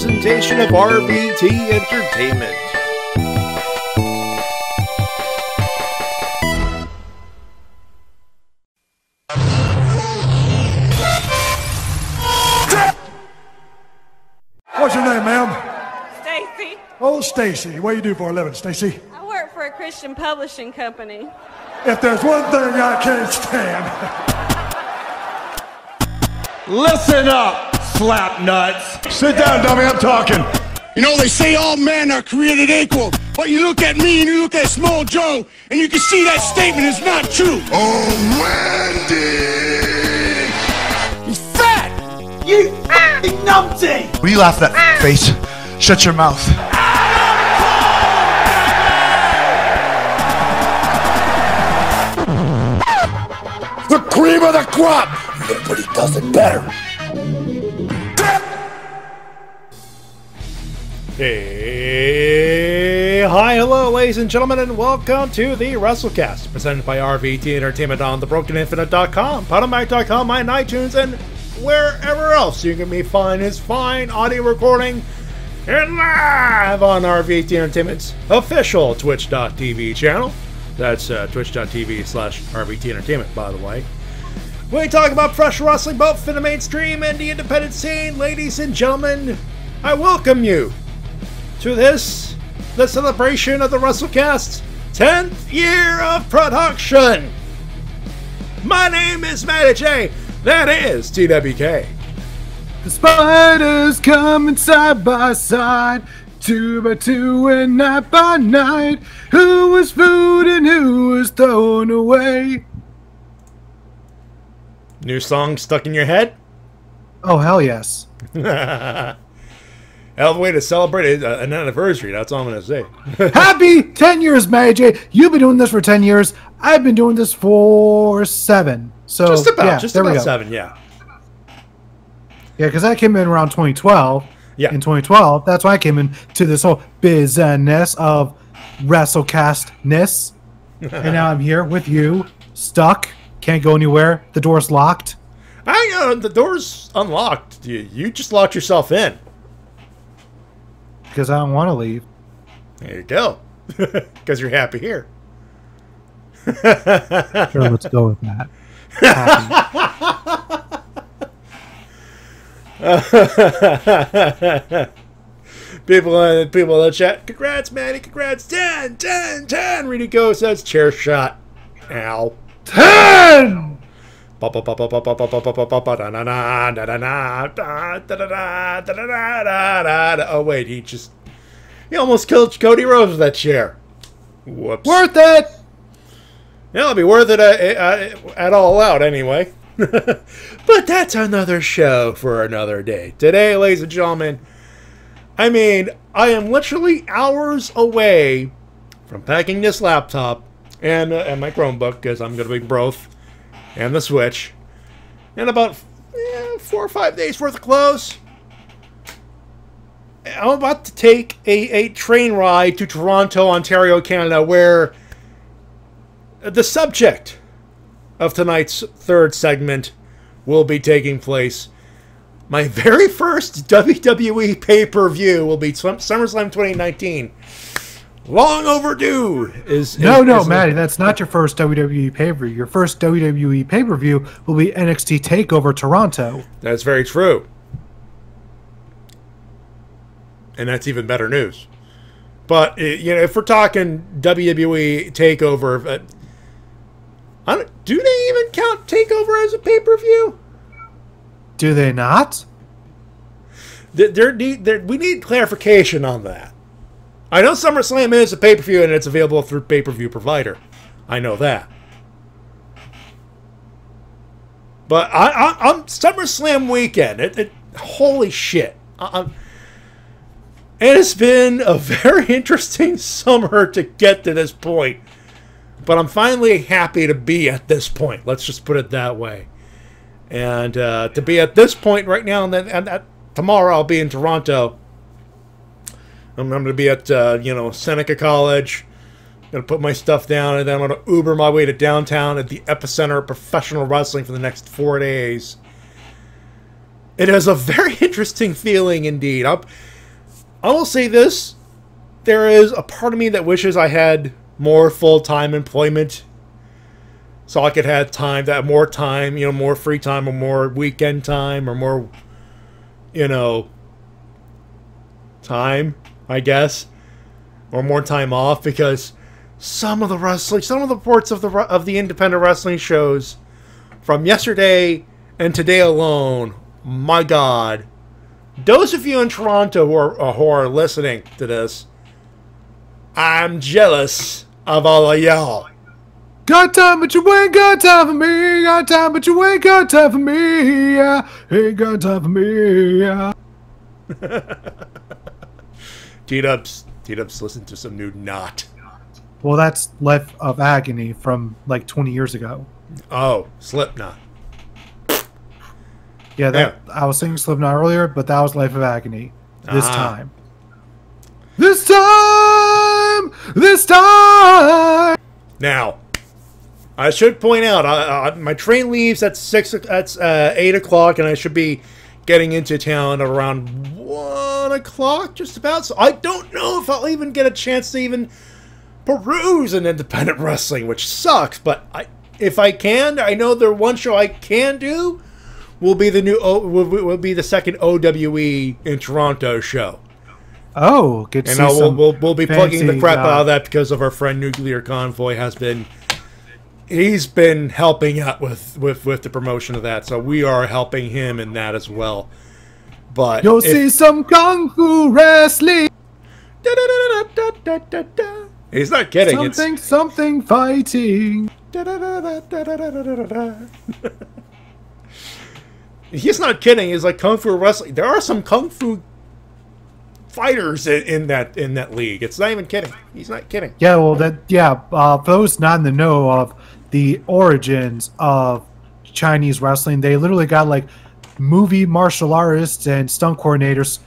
This is a presentation of RVT Entertainment. What's your name, ma'am? Stacy. Oh, Stacy. What do you do for a living, Stacy? I work for a Christian publishing company. If there's one thing I can't stand, Listen up, slap nuts. sit down, dummy. I'm talking. You know, they say all men are created equal, but you look at me and you look at Small Joe, and you can see that statement is not true. Oh, Randy! He's fat! You f***ing numpty! Will you laugh at that face? Shut your mouth. The cream of the crop! Nobody does it better. Hey, hi, hello, ladies and gentlemen, and welcome to the WrestleCast, presented by RVT Entertainment on thebrokeninfinite.com, Podomatic.com, and iTunes, and wherever else you can be find his fine audio recording and live on RVT Entertainment's official Twitch.tv channel. That's uh, twitch.tv slash RVT Entertainment, by the way. We talk about professional wrestling both in the mainstream and the independent scene. Ladies and gentlemen, I welcome you to this, the celebration of the WrestleCast's 10th year of production. My name is Matty Jay. That is TWK. The spiders coming side by side, two by two and night by night. Who was food and who was thrown away? New song stuck in your head? Oh, hell yes. Hell of a way to celebrate uh, an anniversary, that's all I'm going to say. Happy 10 years, Matty Jay. You've been doing this for 10 years. I've been doing this for seven. So, just about, yeah, just about seven, yeah. Yeah, because I came in around 2012. Yeah. In 2012, that's why I came in to this whole business of WrestleCastness. and now I'm here with you, stuck, can't go anywhere. The door's locked. I uh, the door's unlocked. You, you just locked yourself in. Because I don't want to leave. There you go. Because you're happy here. Sure, let's go with that. People in people in the chat, congrats, Manny, congrats, 10, 10, 10. Reedy Go says chair shot. Ow. Ten. Oh wait, he just he almost killed Cody Rhodes with that chair. Whoops. Worth it. Yeah, it'll be worth it at, all out anyway. but that's another show for another day. Today, ladies and gentlemen, I mean, I am literally hours away from packing this laptop and, uh, and my Chromebook because I'm going to be both and the Switch and about eh, four or five days worth of clothes. I'm about to take a, a train ride to Toronto, Ontario, Canada, where the subject of tonight's third segment will be taking place. My very first WWE pay per view will be SummerSlam 2019. Long overdue. Is No, is- no, is- Matty, that's not your first WWE pay per view. Your first WWE pay per view will be NXT Takeover Toronto. That's very true. And that's even better news. But uh, you know, if we're talking WWE Takeover, uh, I don't, do they even count Takeover as a pay per view? Do they not? There, there there, we need clarification on that. I know SummerSlam is a pay per view and it's available through pay per view provider. I know that. But I, I, I'm SummerSlam weekend. It, it, holy shit! I, it has been a very interesting summer to get to this point. But I'm finally happy to be at this point. Let's just put it that way. And uh, to be at this point right now, and then and tomorrow I'll be in Toronto. I'm, I'm going to be at uh, you know Seneca College. Going to put my stuff down, and then I'm going to Uber my way to downtown at the epicenter of professional wrestling for the next four days. It is a very interesting feeling indeed. I'm, I will say this: there is a part of me that wishes I had more full time employment, so I could have time that more time, you know, more free time, or more weekend time, or more, you know, time, I guess, or more time off because some of the wrestling, some of the reports of the of the independent wrestling shows from yesterday and today alone, my God, those of you in Toronto who are, uh, who are listening to this, I'm jealous of all of y'all. Got time, but you ain't got time for me. Got time, but you ain't got time for me. Yeah, ain't got time for me. Yeah. T-Dubs, T-Dubs, listen to some new knot. Well, that's Life of Agony from like 20 years ago. Oh, Slipknot. Yeah, that I was saying Slipknot earlier, but that was Life of Agony. This Ah. time. This time! This time! Now, I should point out, I, I, my train leaves at six. At uh, eight o'clock, and I should be getting into town around one o'clock, just about. So I don't know if I'll even get a chance to even peruse an independent wrestling, which sucks. But I, if I can, I know the one show I can do will be the new o, will, will be the second OWE in Toronto show. Oh, good And see I will, some we'll, we'll be plugging the crap uh, out of that because of our friend Nuclear Convoy has been he's been helping out with, with, with the promotion of that. So we are helping him in that as well. But You'll if- see some kung fu wrestling. Da-da-da-da-da-da-da-da. He's not kidding. It's- Something, something fighting. He's not kidding. He's like kung fu wrestling. There are some kung fu fighters in, in that in that league. It's not even kidding. He's not kidding. Yeah, well, that yeah. Uh, for those not in the know of the origins of Chinese wrestling, they literally got like movie martial artists and stunt coordinators,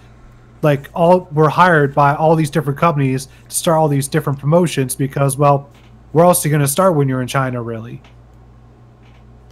like all were hired by all these different companies to start all these different promotions because, well, where else are you going to start when you're in China, really?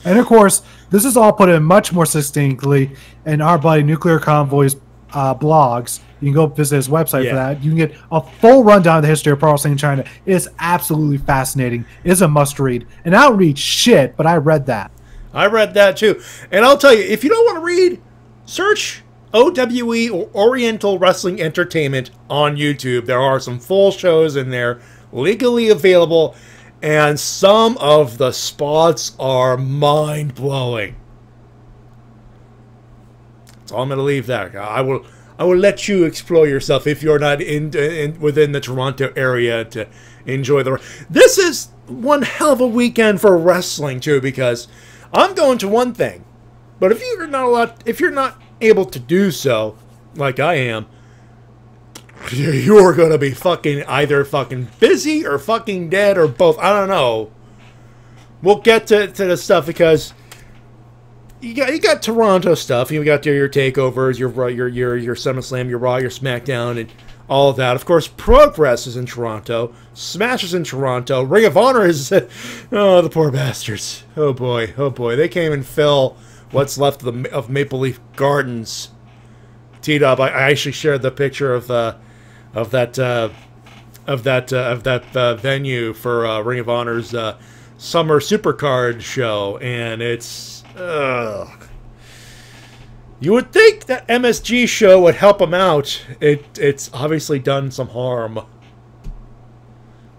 And of course, this is all put in much more succinctly in our buddy Nuclear Convoy's uh, blogs. You can go visit his website Yeah. for that. You can get a full rundown of the history of pro wrestling in China. It's absolutely fascinating. It's a must read. And I don't read shit, but I read that. I read that too. And I'll tell you, if you don't want to read, search OWE or Oriental Wrestling Entertainment on YouTube. There are some full shows in there, legally available, and some of the spots are mind blowing. So I'm going to leave that. I will. I will let you explore yourself if you're not in, in within the Toronto area to enjoy the. This is one hell of a weekend for wrestling too, because I'm going to one thing, but if you're not allowed, if you're not able to do so, like I am, you're gonna be fucking either fucking busy or fucking dead or both. I don't know. We'll get to, to the stuff because you got you got Toronto stuff. You got your, your takeovers, your your your your SummerSlam, your Raw, your SmackDown, and all of that. Of course, Progress is in Toronto. Smash is in Toronto. Ring of Honor is oh the poor bastards. Oh boy, oh boy. They came and fill what's left of the of Maple Leaf Gardens. Teed up. I, I actually shared the picture of uh, of that uh, of that uh, of that uh, venue for uh, Ring of Honor's uh, summer Supercard show, and it's ugh. You would think that MSG show would help him out. It it's obviously done some harm,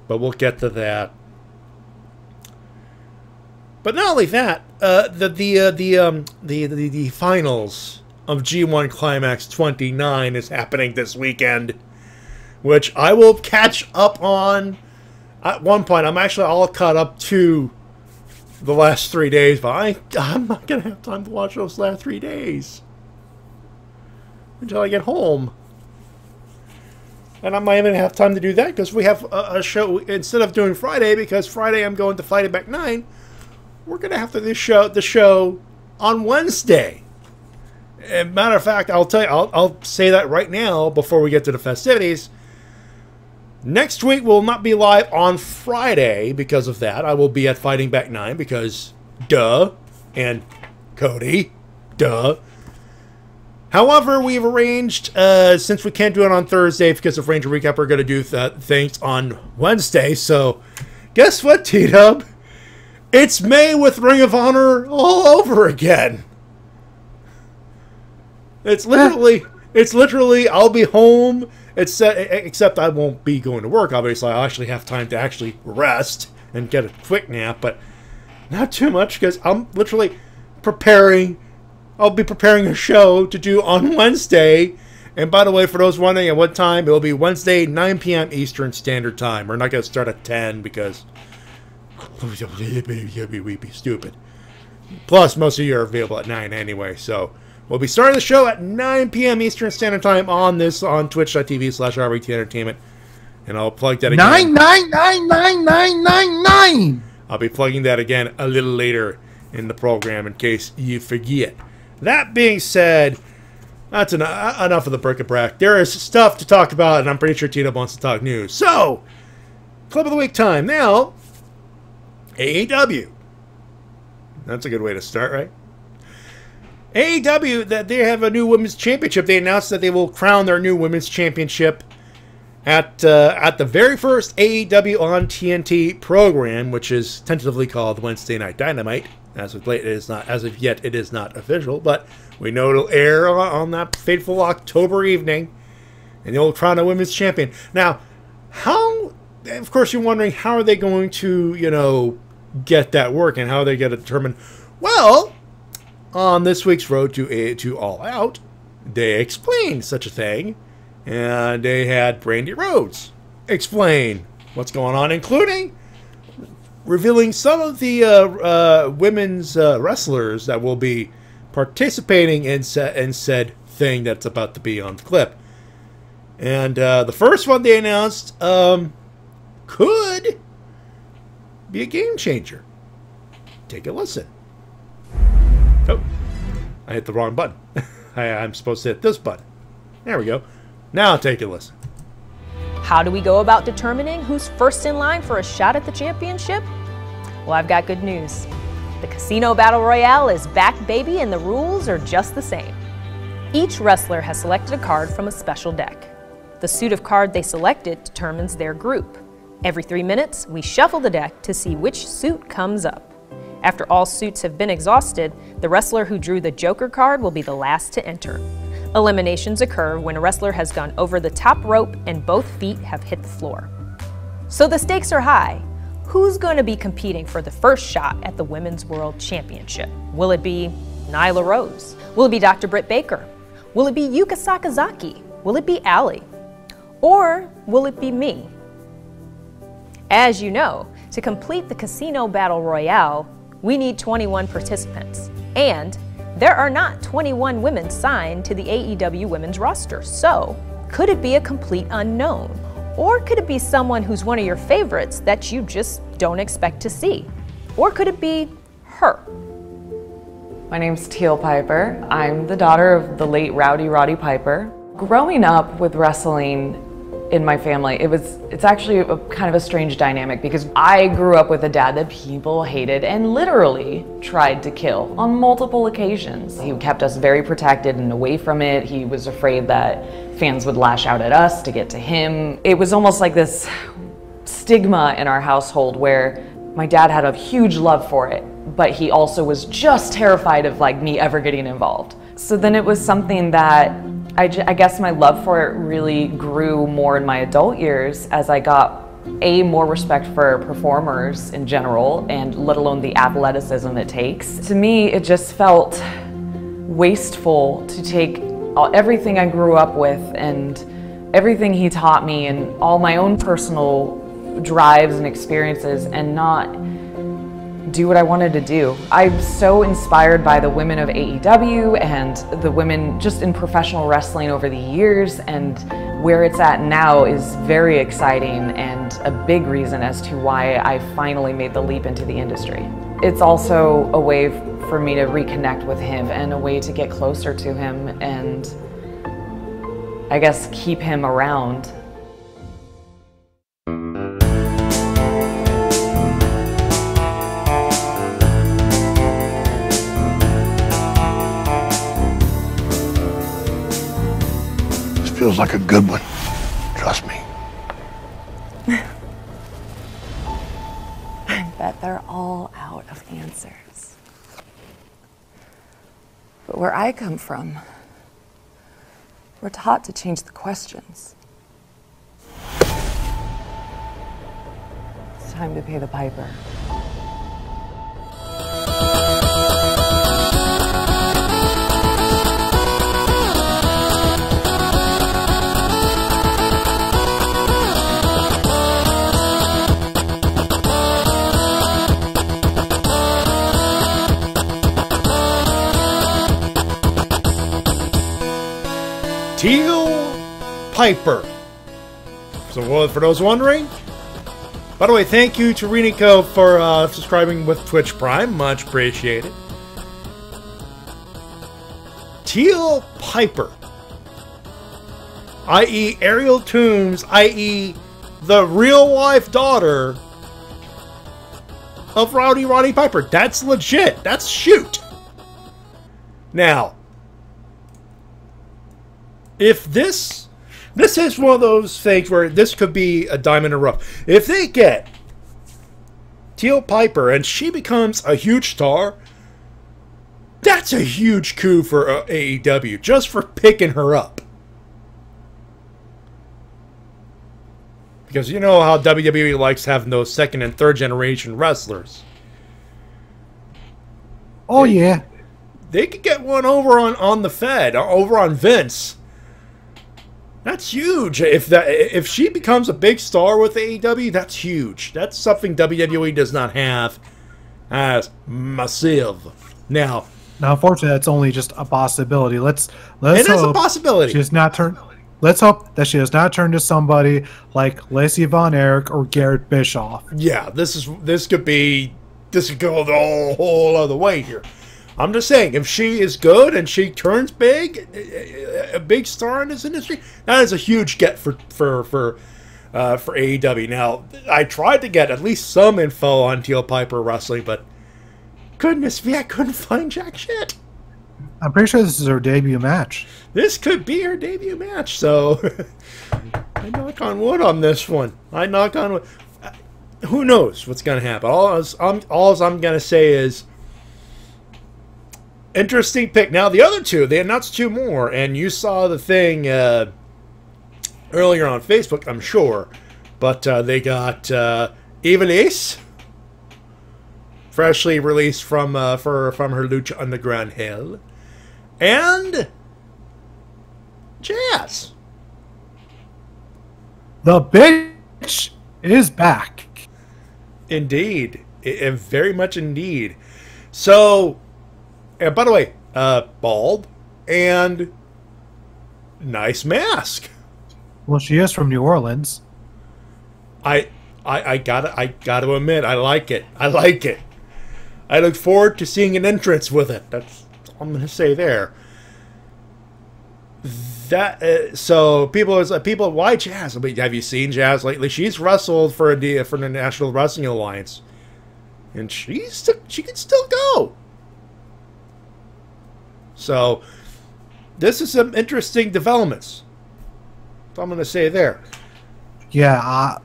but we'll get to that. But not only that, uh, the the uh, the um the, the the finals of G1 Climax 29 is happening this weekend, which I will catch up on. At one point, I'm actually all caught up to the last three days, but I I'm not gonna have time to watch those last three days until I get home. And I might even have time to do that because we have a, a show instead of doing Friday because Friday I'm going to Fight It Back Nine. We're gonna have to do show the show on Wednesday. And matter of fact, I'll tell you, I'll, I'll say that right now before we get to the festivities. Next week will not be live on Friday because of that. I will be at Fighting Back 9 because duh. And Cody, duh. However, we've arranged, uh, since we can't do it on Thursday because of Ranger Recap, we're going to do th- things on Wednesday. So, guess what, T Dub? It's May with Ring of Honor all over again. It's literally, it's literally, I'll be home. It's uh, except I won't be going to work. Obviously, I'll actually have time to actually rest and get a quick nap, but not too much because I'm literally preparing. I'll be preparing a show to do on Wednesday. And by the way, for those wondering at what time, it will be Wednesday, 9 p.m. Eastern Standard Time. We're not going to start at 10 because we'd be stupid. Plus, most of you are available at 9 anyway, so we'll be starting the show at 9 p.m. Eastern Standard Time on this on twitch.tv slash RVT Entertainment. And I'll plug that again. Nine nine nine nine nine nine nine. I'll be plugging that again a little later in the program in case you forget. That being said, that's en- uh, enough of the bric-a-brac. There is stuff to talk about, and I'm pretty sure Tito wants to talk news. So, Club of the Week time. Now, AEW. That's a good way to start, right? AEW, that they have a new women's championship. They announced that they will crown their new women's championship at uh, at the very first AEW on TNT program, which is tentatively called Wednesday Night Dynamite. As of late, it is not. As of yet, it is not official, but we know it'll air on, that fateful October evening, and they'll crown a women's champion. Now, how? Of course, you're wondering how are they going to, you know, get that work and how are they get to determine. Well, on this week's Road to A to All Out, they explained such a thing, and they had Brandi Rhodes explain what's going on, including revealing some of the uh, uh, women's uh, wrestlers that will be participating in, sa- in said thing that's about to be on the clip. And uh, the first one they announced um, could be a game changer. Take a listen. I hit the wrong button. I, I'm supposed to hit this button. There we go. Now take a listen. How do we go about determining who's first in line for a shot at the championship? Well, I've got good news. The Casino Battle Royale is back, baby, and the rules are just the same. Each wrestler has selected a card from a special deck. The suit of card they selected determines their group. Every three minutes, we shuffle the deck to see which suit comes up. After all suits have been exhausted, the wrestler who drew the Joker card will be the last to enter. Eliminations occur when a wrestler has gone over the top rope and both feet have hit the floor. So the stakes are high. Who's going to be competing for the first shot at the Women's World Championship? Will it be Nyla Rose? Will it be Dr. Britt Baker? Will it be Yuka Sakazaki? Will it be Allie? Or will it be me? As you know, to complete the Casino Battle Royale, we need 21 participants. And there are not 21 women signed to the AEW women's roster. So, could it be a complete unknown? Or could it be someone who's one of your favorites that you just don't expect to see? Or could it be her? My name's Teal Piper. I'm the daughter of the late Rowdy Roddy Piper. Growing up with wrestling in my family, it was it's actually a, kind of a strange dynamic because I grew up with a dad that people hated and literally tried to kill on multiple occasions. He kept us very protected and away from it. He was afraid that fans would lash out at us to get to him. It was almost like this stigma in our household where my dad had a huge love for it, but he also was just terrified of like me ever getting involved. So then it was something that I, I guess my love for it really grew more in my adult years as I got a more respect for performers in general and let alone the athleticism it takes. To me, it just felt wasteful to take everything I grew up with and everything he taught me and all my own personal drives and experiences and not do what I wanted to do. I'm so inspired by the women of AEW and the women just in professional wrestling over the years and where it's at now is very exciting and a big reason as to why I finally made the leap into the industry. It's also a way for me to reconnect with him and a way to get closer to him and I guess keep him around feels like a good one. Trust me. I bet they're all out of answers. But where I come from, we're taught to change the questions. It's time to pay the piper. Teal Piper. So, well, for those wondering, by the way, thank you to Renico for uh, subscribing with Twitch Prime. Much appreciated. Teal Piper, i.e., Ariel Toombs, i.e., the real life daughter of Rowdy Roddy Piper. That's legit. That's shoot. Now, if this this is one of those things where this could be a diamond in rough. If they get Teal Piper and she becomes a huge star, that's a huge coup for uh, AEW just for picking her up. Because you know how WWE likes having those second and third generation wrestlers. Oh yeah. They could get one over on on the Fed, over on Vince. That's huge. If that if she becomes a big star with AEW, that's huge. That's something WWE does not have as massive. Now, now unfortunately, that's only just a possibility. Let's let's it is a possibility. She does not turn. Let's hope that she does not turn to somebody like Lacey Von Erich or Garrett Bischoff. Yeah, this is this could be this could go the whole, whole other way here. I'm just saying, if she is good and she turns big, a big star in this industry, that is a huge get for for for uh, for AEW. Now, I tried to get at least some info on Teal Piper wrestling, but goodness me, I couldn't find jack shit. I'm pretty sure this is her debut match. This could be her debut match, so I knock on wood on this one. I knock on wood. Who knows what's going to happen? All I'm all I'm going to say is interesting pick. Now the other two, they announced two more, and you saw the thing uh, earlier on Facebook, I'm sure. But uh, they got uh, freshly released from uh, for from her Lucha Underground hell, and Jazz. The bitch is back. Indeed, and very much indeed. So and by the way, uh, bald and nice mask. Well, she is from New Orleans. I, I, I gotta, I gotta admit, I like it. I like it. I look forward to seeing an entrance with it. That's all I'm gonna say there. That uh, so people is uh, people why Jazz? I mean, have you seen Jazz lately? She's wrestled for a for the National Wrestling Alliance, and she's she can still go. So, this is some interesting developments. I'm going to say there. Yeah, uh,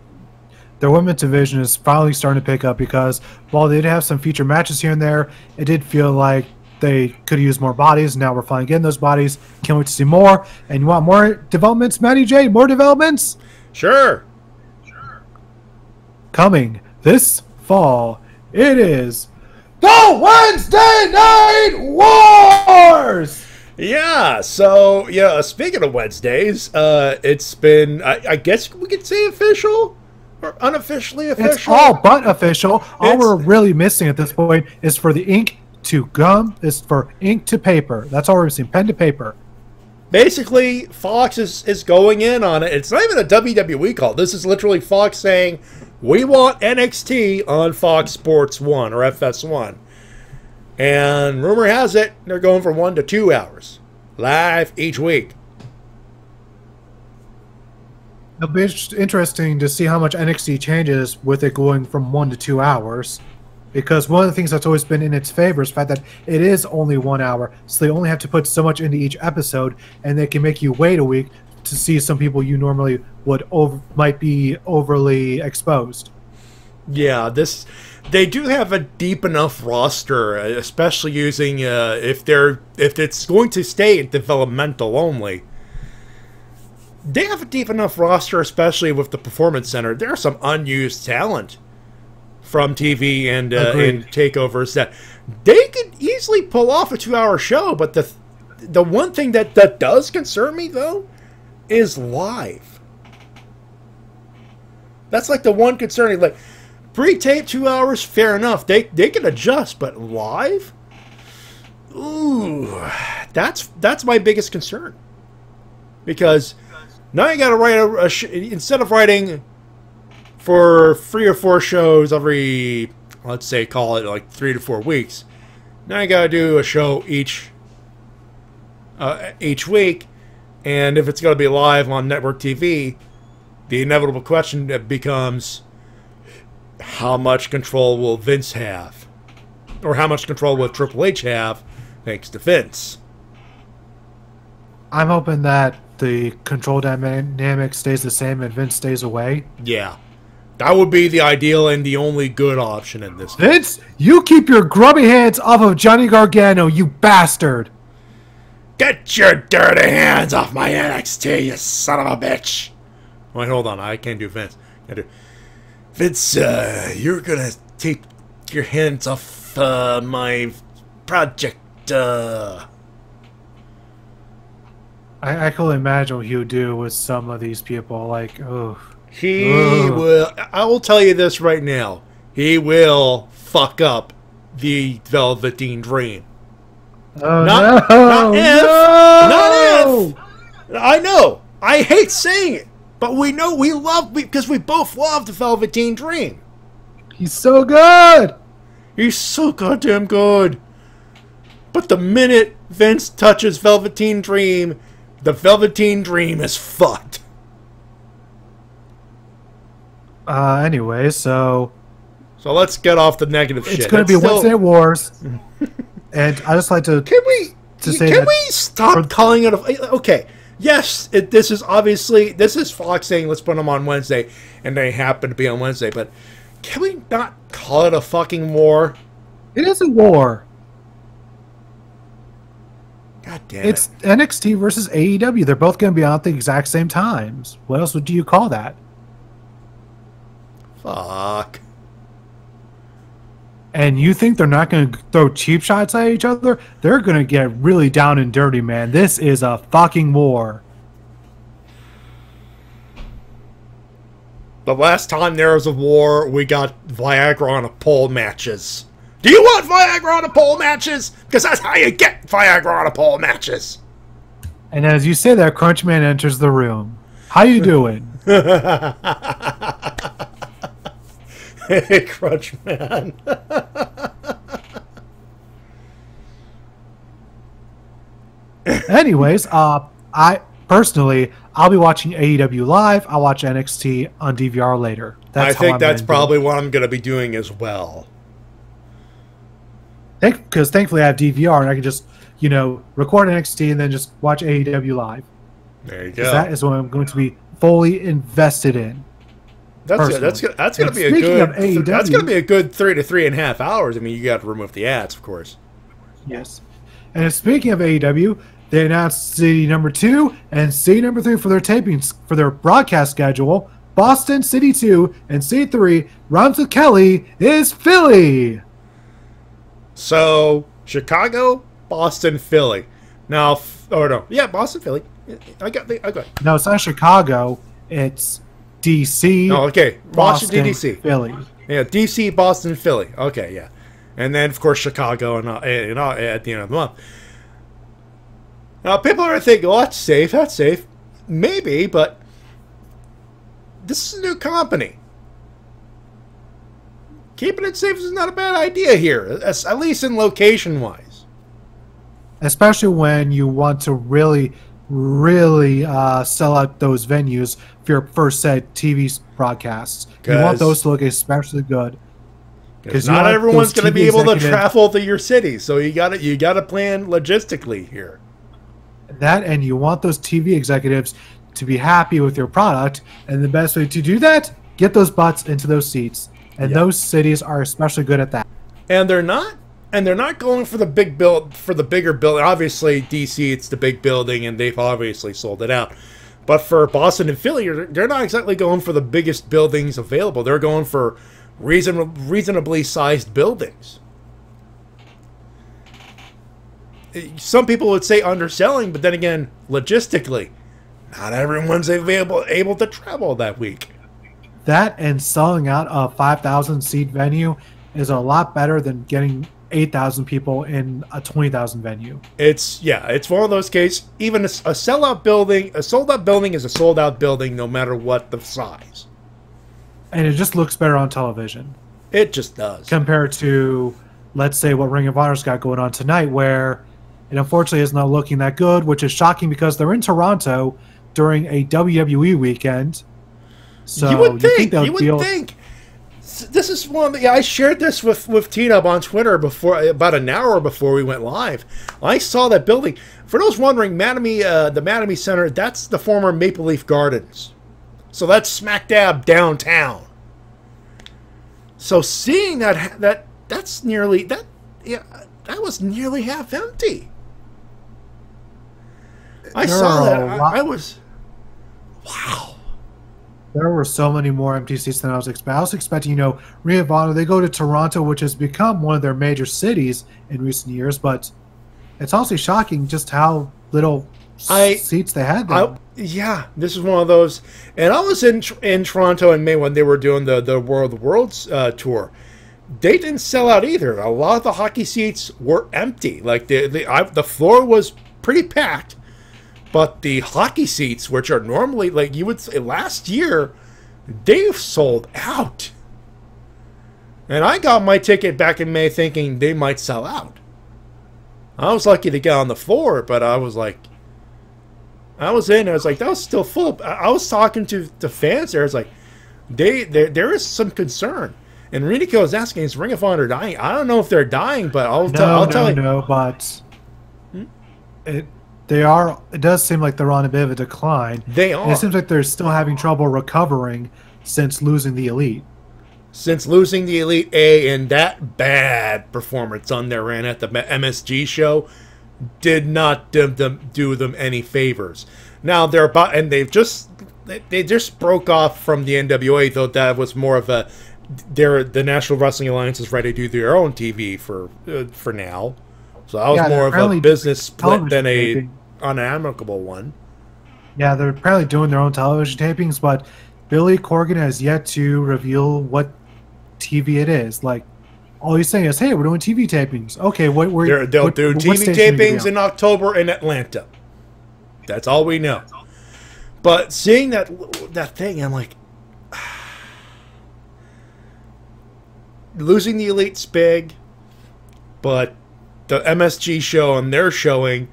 their women's division is finally starting to pick up because while they did have some feature matches here and there, it did feel like they could use more bodies. Now we're finally getting those bodies. Can't wait to see more. And you want more developments, Matty Jay? More developments? Sure. Sure. Coming this fall, it is the Wednesday Night Wars. Yeah, so yeah. Speaking of Wednesdays, uh, it's been I, I guess we could say official or unofficially official. It's all but official. All it's, we're really missing at this point is for the ink to gum. Is for ink to paper. That's all we're missing. Pen to paper. Basically, Fox is, is going in on it. It's not even a WWE call. This is literally Fox saying, we want NXT on Fox Sports 1 or FS1. And rumor has it they're going from one to two hours live each week. It'll be interesting to see how much NXT changes with it going from one to two hours. Because one of the things that's always been in its favor is the fact that it is only one hour, so they only have to put so much into each episode, and they can make you wait a week to see some people you normally would over might be overly exposed. Yeah, this they do have a deep enough roster, especially using uh, if they're if it's going to stay developmental only. They have a deep enough roster, especially with the performance center. There's some unused talent from TV and uh, and takeovers that they could easily pull off a two-hour show. But the the one thing that that does concern me though is live. That's like the one concerning like pre-tape two hours, fair enough. They they can adjust, but live, ooh, that's that's my biggest concern. Because now you got to write a, a sh- instead of writing for three or four shows every, let's say, call it like three to four weeks. Now you got to do a show each uh, each week, and if it's going to be live on network TV, the inevitable question becomes how much control will Vince have? Or how much control will Triple H have thanks to Vince? I'm hoping that the control dynamic stays the same and Vince stays away. Yeah. That would be the ideal and the only good option in this. Vince, you keep your grubby hands off of Johnny Gargano, you bastard! Get your dirty hands off my NXT, you son of a bitch! Wait, hold on. I can't do Vince. I do. Vince, uh, you're gonna take your hands off uh, my project. Uh... I, I can imagine what he would do with some of these people. Like, oh, he Ugh. will. I will tell you this right now. He will fuck up the Velveteen Dream. Oh not, no! Not if. No! Not if. I know. I hate saying it, but we know we love because we both love the Velveteen Dream. He's so good. He's so goddamn good. But the minute Vince touches Velveteen Dream, the Velveteen Dream is fucked. Uh, anyway, so. So let's get off the negative it's shit. It's going to be still... Wednesday Wars. and I just like to. Can we. To say can we stop for, calling it a. Okay. Yes, it, this is obviously. This is Fox saying let's put them on Wednesday, and they happen to be on Wednesday, but can we not call it a fucking war? It is a war. God damn it's it. NXT versus AEW. They're both going to be on at the exact same times. What else would you call that? Fuck. And you think they're not going to throw cheap shots at each other? They're going to get really down and dirty, man. This is a fucking war. The last time there was a war, we got Viagra on a pole matches. Do you want Viagra on a pole matches? Because that's how you get Viagra on a pole matches. And as you say that, Crunchman enters the room. How you doing? hey, Crunchman. Anyways, uh, I personally, I'll be watching AEW live. I'll watch NXT on DVR later. That's I think that's probably what I'm going to be doing as well. Because thankfully I have DVR and I can just, you know, record NXT and then just watch AEW live. There you go. That is what I'm going to be fully invested in. That's that's. That's going to be a good. AEW, that's going to be a good three to three and a half hours. I mean, you got to remove the ads, of course. Yes. And speaking of AEW, they announced city number two and city number three for their tapings for their broadcast schedule. Boston, City two, and City three. Rhymes with Kelly is Philly. So Chicago, Boston, Philly. Now, or no, yeah, Boston, Philly. I got the. I got. No, it's not Chicago. It's DC. Oh, okay. Boston, Washington, DC. Philly. Yeah, DC, Boston, Philly. Okay, yeah. And then, of course, Chicago and, uh, and uh, at the end of the month. Now, people are thinking, oh, that's safe, that's safe. Maybe, but this is a new company. Keeping it safe is not a bad idea here, at least in location-wise. Especially when you want to really really uh, sell out those venues for your first set TV broadcasts. You want those to look especially good. Because not everyone's going to be able to travel to your city, so you got to you got to plan logistically here. That and you want those TV executives to be happy with your product, and the best way to do that, get those butts into those seats. And Yeah. those cities are especially good at that. and they're not and they're not going for the big build for the bigger building obviously dc it's the big building and they've obviously sold it out but for boston and philly they're- they're not exactly going for the biggest buildings available they're going for reason, reasonably sized buildings some people would say underselling but then again logistically not everyone's available able to travel that week That and selling out a 5,000 seat venue is a lot better than getting 8,000 people in a 20,000 venue. It's yeah, it's one of those cases. Even a, a sellout building, a sold out building is a sold out building, no matter what the size. And it just looks better on television It just does. compared to, let's say, what Ring of Honor's got going on tonight, where it unfortunately is not looking that good, which is shocking because they're in Toronto during a WWE weekend. So you would think. that You would think. This is one. The, yeah, I shared this with with T Dub on Twitter before about an hour before we went live. I saw that building. For those wondering, Mattamy, uh, the Mattamy Center, that's the former Maple Leaf Gardens. So that's smack dab downtown. So seeing that that that's nearly that yeah that was nearly half empty. I There saw that. a I, lot- I was wow. There were so many more empty seats than I was expecting. I was expecting, you know, Ring of Honor, they go to Toronto, which has become one of their major cities in recent years, but it's also shocking just how little I- seats they had there. I, yeah, this is one of those. And I was in in Toronto in May when they were doing the the World Worlds uh, tour. They didn't sell out either. A lot of the hockey seats were empty. Like the the I, the floor was pretty packed, but the hockey seats, which are normally like you would say last year, they've sold out. And I got my ticket back in May thinking they might sell out. I was lucky to get on the floor, but I was like, I was in. I was like, that was still full. I was talking to the fans there. I was like, they there there is some concern. And Renico is asking, is Ring of Honor dying? I don't know if they're dying, but I'll, no, tell I'll no, tell you. no, but hmm? it they are. It does seem like they're on a bit of a decline. They And are. it seems like they're still having trouble recovering since losing the elite. Since losing the Elite A and that bad performance on their end at the MSG show, did not do them, do them any favors. Now they're about, and they've just they, they just broke off from the NWA, though that was more of a they're the National Wrestling Alliance is ready to do their own TV for uh, for now. So that was Yeah, more of a business split than a. unamicable one. Yeah, they're apparently doing their own television tapings, but Billy Corgan has yet to reveal what TV it is. Like, all he's saying is, "Hey, we're doing TV tapings." Okay, what we're They're, they'll what- do what TV station are you gonna tapings in? October in Atlanta. That's all we know. But seeing that that thing, I'm like, losing the elite's big, but the MSG show and their showing,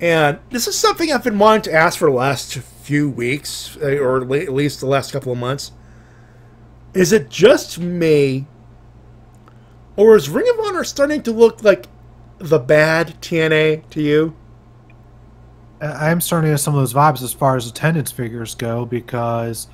and this is something I've been wanting to ask for the last few weeks, uh, or at least the last couple of months. Is it just me, or is Ring of Honor starting to look like the bad TNA to you? I am starting to get some of those vibes as far as attendance figures go because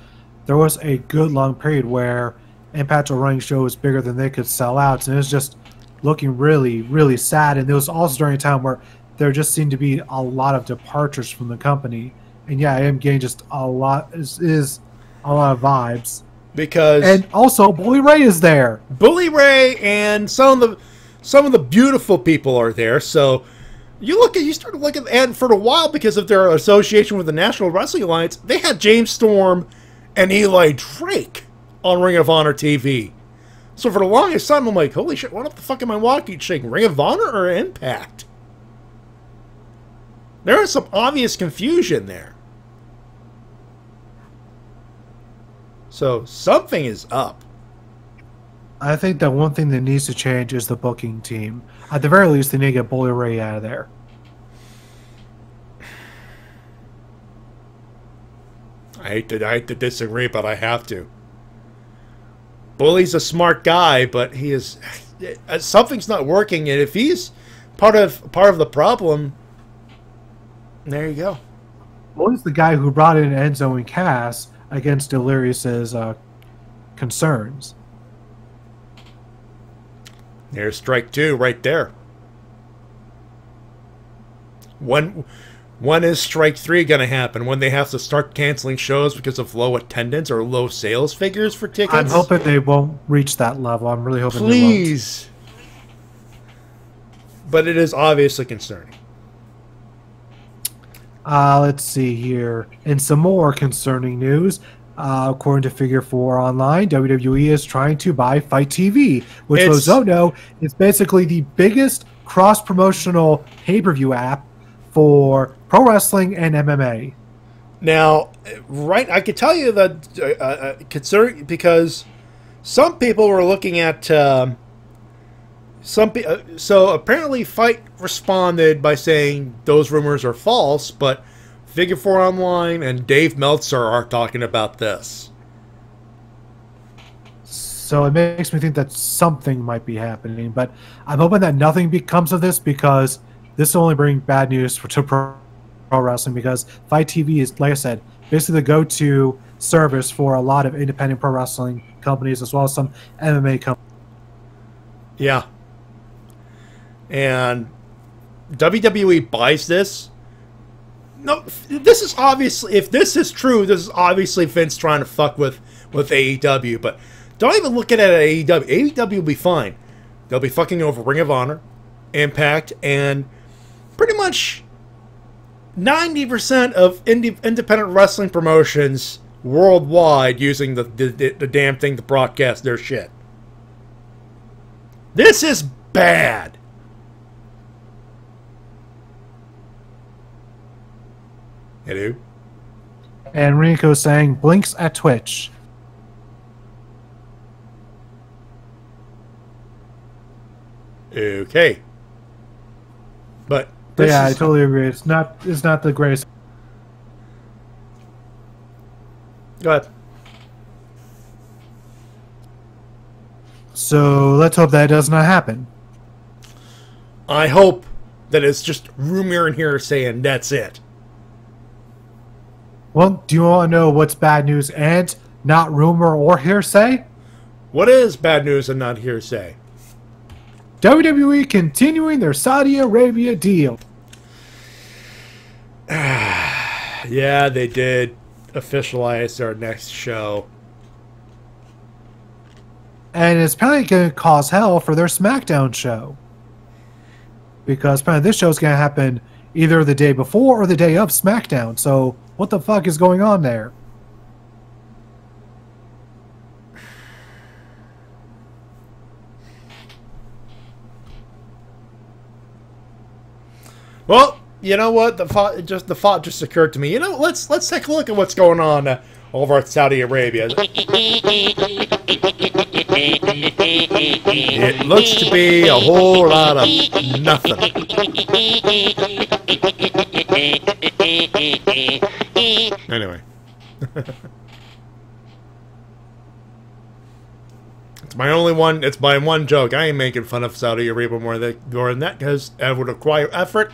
there was a good long period where Impact or running show was bigger than they could sell out, and it was just looking really, really sad. And it was also during a time where there just seem to be a lot of departures from the company. And yeah, I am getting just a lot is, is a lot of vibes. Because And also, Bully Ray is there. Bully Ray and some of the some of the beautiful people are there. So you look at you start to look at and for a while because of their association with the National Wrestling Alliance, they had James Storm and Eli Drake on Ring of Honor TV. So for the longest time, I'm like, holy shit, what the fuck am I watching? Ring of Honor or Impact? There is some obvious confusion there. So something is up. I think that one thing that needs to change is the booking team. At the very least, they need to get Bully Ray out of there. I hate to I hate to disagree, but I have to. Bully's a smart guy, but he is something's not working, and if he's part of part of the problem, there you go. What was the guy who brought in Enzo and Cass against Delirious's uh, concerns? There's strike two right there. When when is strike three going to happen? When they have to start canceling shows because of low attendance or low sales figures for tickets? I'm hoping they won't reach that level. I'm really hoping Please. But it is obviously concerning. Uh, let's see here. And some more concerning news. Uh, according to Figure 4 Online, WWE is trying to buy FITE TV, which It's- those don't know is basically the biggest cross promotional pay per view app for pro wrestling and MMA. Now, right, I could tell you that uh, uh, concern because some people were looking at um, some. pe- Uh, so apparently, FITE responded by saying those rumors are false, but Figure Four Online and Dave Meltzer are talking about this. So it makes me think that something might be happening, but I'm hoping that nothing becomes of this because this will only bring bad news for to pro, pro wrestling because FITE TV is, like I said, basically the go-to service for a lot of independent pro wrestling companies as well as some MMA companies. Yeah. And WWE buys this. No, this is obviously if this is true, this is obviously Vince trying to fuck with with AEW. But don't even look at it at AEW. AEW will be fine. They'll be fucking over Ring of Honor, Impact, and pretty much ninety percent of indie, independent wrestling promotions worldwide using the the the damn thing to broadcast their shit. This is bad. Hello? And Rico saying blinks at Twitch. Okay. But But yeah, I totally agree. It's not it's not the greatest. Go ahead. So let's hope that does not happen. I hope that it's just rumor and here saying that's it. Well, do you want to know what's bad news and not rumor or hearsay? What is bad news and not hearsay? WWE continuing their Saudi Arabia deal. Yeah, they did officialize their next show. And it's probably going to cause hell for their SmackDown show. Because apparently this show is going to happen either the day before or the day of SmackDown. So what the fuck is going on there? Well, you know what? The thought just the thought just occurred to me. You know, let's let's take a look at what's going on uh, over at Saudi Arabia. It looks to be a whole lot of nothing. Anyway. it's my only one, it's my one joke. I ain't making fun of Saudi Arabia more than, more than that because it would require effort,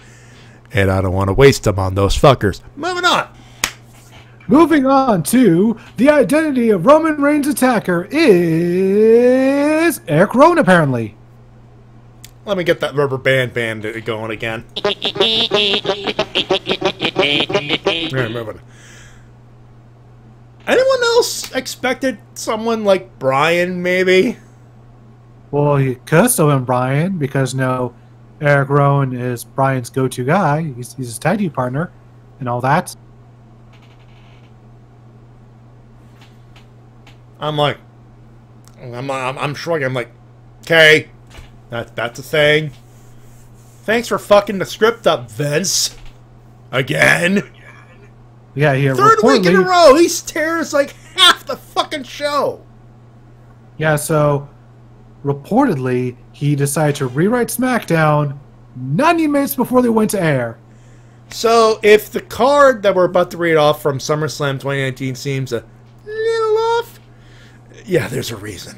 and I don't want to waste them on those fuckers. Moving on. Moving on to the identity of Roman Reigns' attacker is Eric Rowan, apparently. Let me get that rubber band band going again. Yeah, moving. Anyone else expected someone like Bryan, maybe? Well, he could have still been Bryan because no, Eric Rowan is Bryan's go-to guy. He's, he's his tag team partner and all that. I'm like, I'm, I'm, I'm shrugging. I'm like, okay, that, that's a thing. Thanks for fucking the script up, Vince. Again. Yeah, he Third week in a row, he tears like half the fucking show. Yeah, so reportedly he decided to rewrite SmackDown 90 minutes before they went to air. So if the card that we're about to read off from SummerSlam 2019 seems a little off, yeah, there's a reason.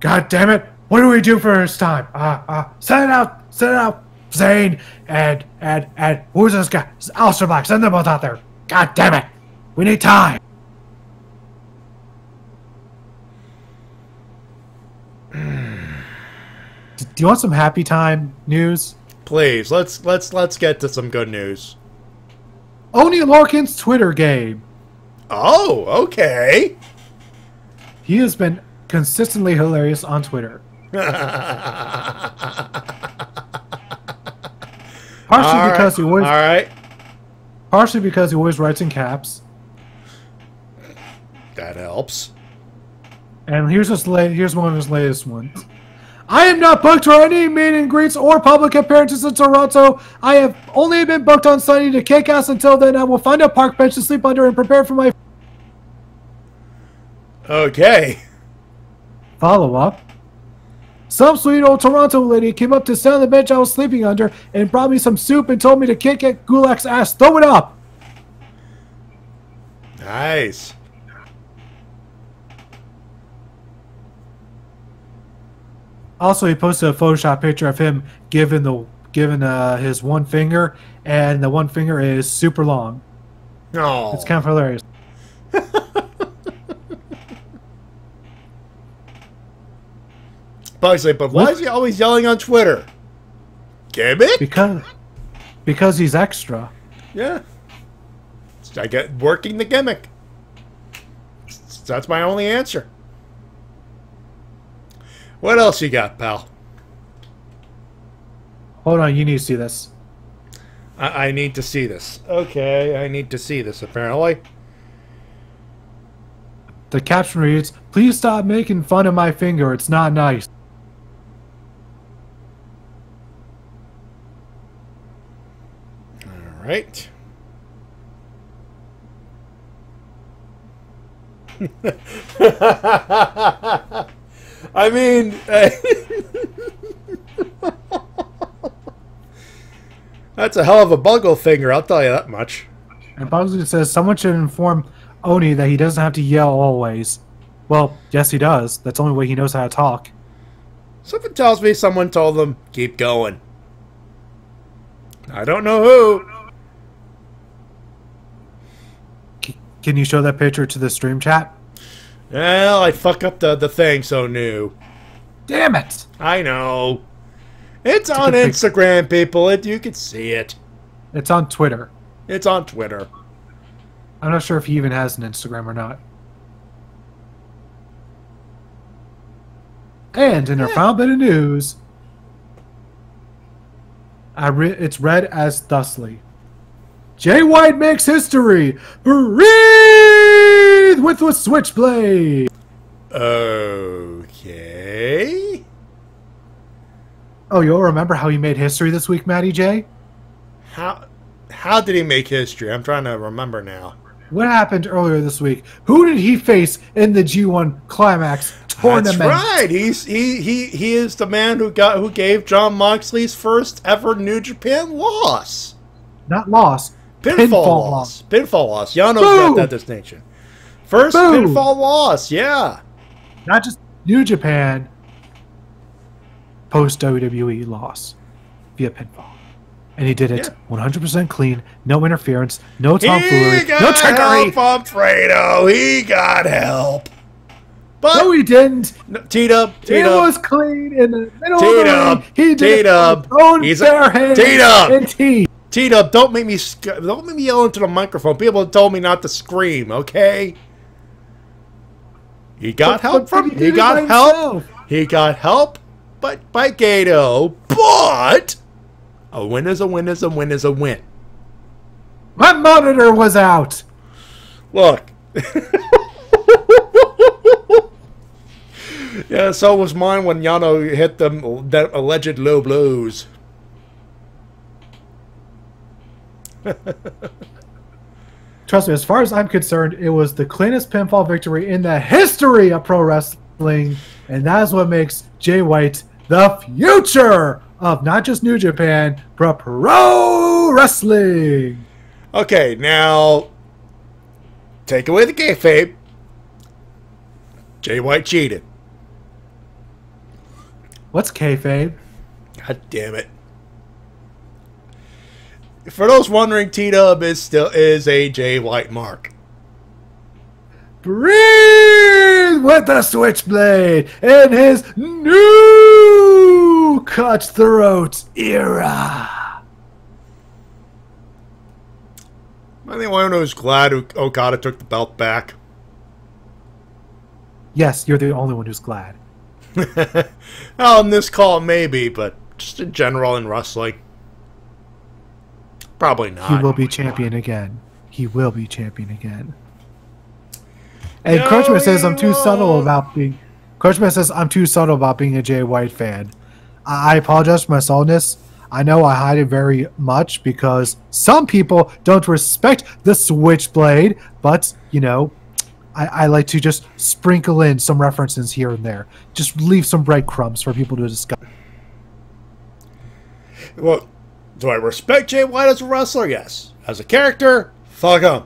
God damn it! What do we do for his time? Ah, ah, set it out, set it out. Zayn and and and who's this guy? Aleister Black. Send them both out there. God damn it. We need time. Do you want some happy time news? Please, let's let's let's get to some good news. Oni Lorcan's Twitter game. Oh, okay. He has been consistently hilarious on Twitter. Partially All because right, he always all right. partially because he always writes in caps. That helps. And here's his la- here's one of his latest ones. I am not booked for any meet and greets or public appearances in Toronto. I have only been booked on Sunday to kick ass. Until then, I will find a park bench to sleep under and prepare for my Okay. follow up. Some sweet old Toronto lady came up to sit on the bench I was sleeping under and brought me some soup and told me to kick at Gulak's ass. Throw it up. Nice. Also, he posted a Photoshop picture of him giving the giving uh, his one finger, and the one finger is super long. Oh. It's kind of hilarious. But why is he always yelling on Twitter? Gimmick? Because because he's extra. Yeah. I get working the gimmick. That's my only answer. What else you got, pal? Hold on, you need to see this. I, I need to see this. Okay, I need to see this, apparently. The caption reads, "Please stop making fun of my finger. It's not nice." All right. I mean, that's a hell of a buggle finger, I'll tell you that much. And Bugsy says someone should inform Oni that he doesn't have to yell always. Well, yes, he does. That's the only way he knows how to talk. Something tells me someone told them, keep going. I don't know who. Can you show that picture to the stream chat? Well, I fuck up the, the thing so new. Damn it! I know. It's a on Instagram, people. It, you can see it. It's on Twitter. It's on Twitter. I'm not sure if he even has an Instagram or not. And in our final bit of news, I re- it's read as thusly. Jay White makes history. Breathe with the switchblade. Okay. Oh, you'll remember how he made history this week, Matty Jay? How how did he make history? I'm trying to remember now. What happened earlier this week? Who did he face in the G1 Climax tournament? That's right. He's he he he is the man who got who gave Jon Moxley's first ever New Japan loss. Not loss. Pinfall, loss. Pinfall loss. Yano's Boom. got that distinction. First Boom. pinfall loss. Yeah. Not just New Japan. Post WWE loss via pinfall. And he did it 100% clean, no interference, no tomfoolery, He got no trickery. help from Gedo. He got help. But No, he didn't. T-Dub, It T-Dub, was clean in the middle T-Dub, of the ring. He did it his own bare hands T-Dub. and teeth. T-Dub, don't make me don't make me yell into the microphone. People told me not to scream. Okay. He got But- help but from. he He, got help. himself. He got help, but by Gedo. But a win is a win is a win is a win. My monitor was out. Look. yeah, so was mine when Yano hit them that alleged low blows. Trust me, as far as I'm concerned, it was the cleanest pinfall victory in the history of pro wrestling, and that's what makes Jay White the future of not just New Japan, but pro wrestling. Okay, now take away the kayfabe. Jay White cheated. What's kayfabe? God damn it! For those wondering, T Dub is still is a Jay White mark. Breathe with the switchblade in his new cutthroat era. I the only one who's glad Okada took the belt back? Yes, you're the only one who's glad. well, in this call, maybe, but just in general in wrestling. Probably not. He will be champion again. He will be champion again. And no, Crunchman says I'm too won't. subtle about being. Crunchman says I'm too subtle about being a Jay White fan. I apologize for my subtleness. I know I hide it very much because some people don't respect the Switchblade, but you know, I, I like to just sprinkle in some references here and there. Just leave some breadcrumbs for people to discuss. Well, do I respect Jay White as a wrestler? Yes. As a character, fuck him.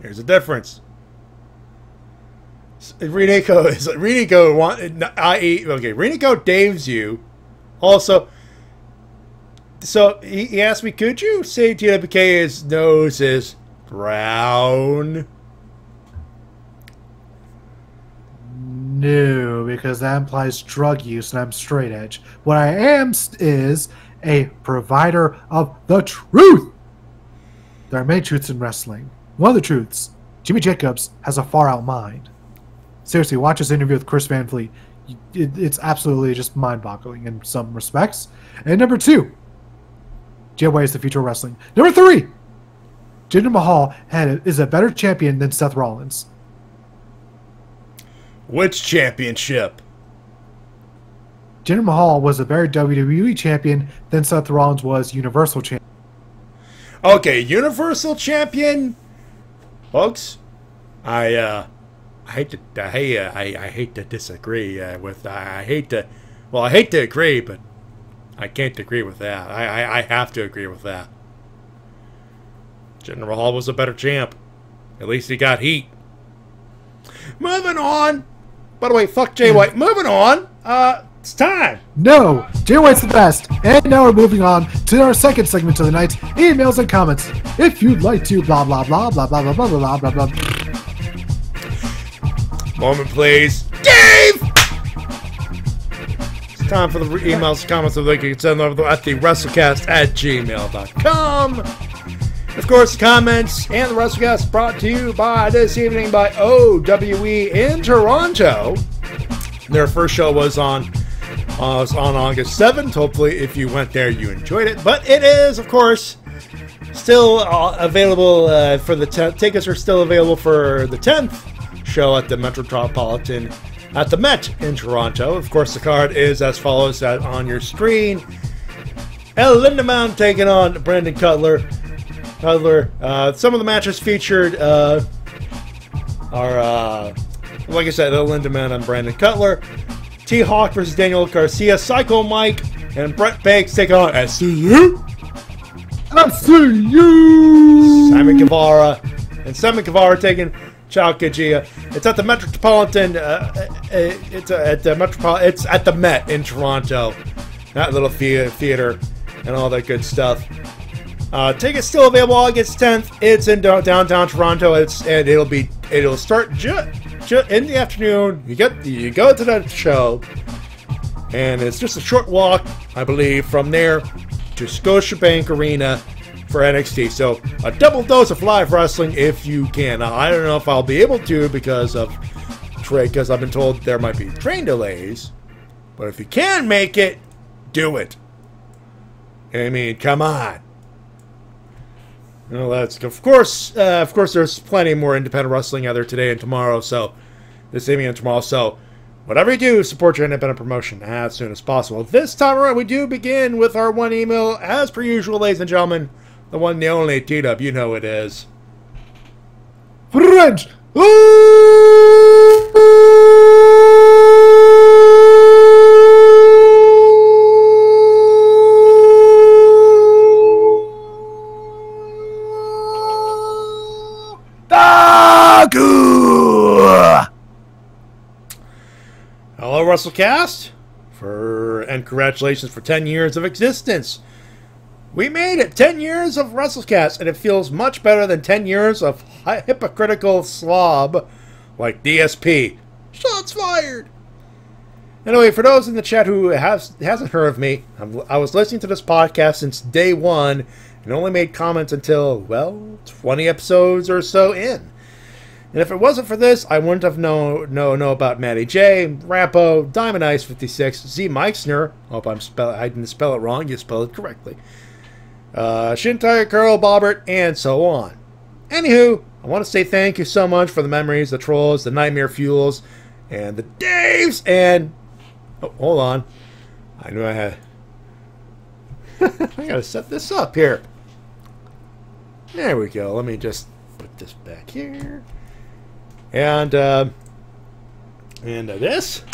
Here's the difference. Renico is Renico want I okay. Renico Daves you. Also, so he, he asked me, could you say TWK's nose is brown? No, because that implies drug use, and I'm straight edge. What I am is a provider of the truth. There are many truths in wrestling. One of the truths Jimmy Jacobs has a far out mind. Seriously, watch this interview with Chris Van. It, it's absolutely just mind boggling in some respects. And number two, Jay is the future of wrestling. Number three, Jinder Mahal had, is a better champion than Seth Rollins. Which championship? Jinder Mahal was a better WWE champion than Seth Rollins was Universal champion. Okay, Universal champion, folks. I uh, I hate to I uh, I, I hate to disagree uh, with I hate to well I hate to agree, but I can't agree with that. I I, I have to agree with that. Jinder Mahal was a better champ. At least he got heat. Moving on. By the way, fuck Jay White. Moving on. Uh, it's time. No, Jay White's the best. And now we're moving on to our second segment of the night: emails and comments. If you'd like to, blah blah blah blah blah blah blah blah blah blah. Moment, please, Dave. It's time for the emails and comments that they can send over at the WrestleCast at gmail.com. Of course, comments and the WrestleCast brought to you by this evening by OWE in Toronto. Their first show was on uh, was on August 7th. Hopefully, if you went there, you enjoyed it. But it is, of course, still uh, available uh, for the 10th. Tickets are still available for the 10th show at the Metro Metropolitan at the Met in Toronto. Of course, the card is as follows that on your screen. El Lindaman taking on Brandon Cutler. Cutler. Uh, some of the matches featured uh, are, uh, like I said, Lindaman and Brandon Cutler. T Hawk versus Daniel Garcia. Psycho Mike and Brett Banks take on SCU. SCU! Simon Guevara. And Simon Guevara taking Kajia. It's at the Metropolitan. Uh, uh, it's at the Metropolitan. It's at the Met in Toronto. That little theater and all that good stuff. Uh, tickets still available August 10th. It's in downtown Toronto. It's and it'll be it'll start ju- ju- in the afternoon. You get you go to that show, and it's just a short walk, I believe, from there to Scotiabank Arena for NXT. So a double dose of live wrestling if you can. Now, I don't know if I'll be able to because of because I've been told there might be train delays. But if you can make it, do it. I mean, come on. That's of course, uh, of course. There's plenty more independent wrestling out there today and tomorrow. So this evening and tomorrow. So whatever you do, support your independent promotion as soon as possible. This time around, we do begin with our one email, as per usual, ladies and gentlemen. The one, the only T Dub. You know it is. French. WrestleCast. For and congratulations for 10 years of existence. We made it 10 years of WrestleCast, and it feels much better than 10 years of hypocritical slob like DSP. Shots fired! Anyway, for those in the chat who has, hasn't heard of me, I'm, I was listening to this podcast since day one and only made comments until, well, 20 episodes or so in. And if it wasn't for this, I wouldn't have known know, know about Matty Jay, Rampo, Diamond Ice 56, Z Meixner. Hope I'm spell I didn't spell it wrong. You spelled it correctly. Uh, Shintiger, Curl, Bobbert, and so on. Anywho, I want to say thank you so much for the memories, the trolls, the nightmare fuels, and the Daves, and oh, hold on, I knew I had. I gotta set this up here. There we go. Let me just put this back here. And, uh, and uh, this.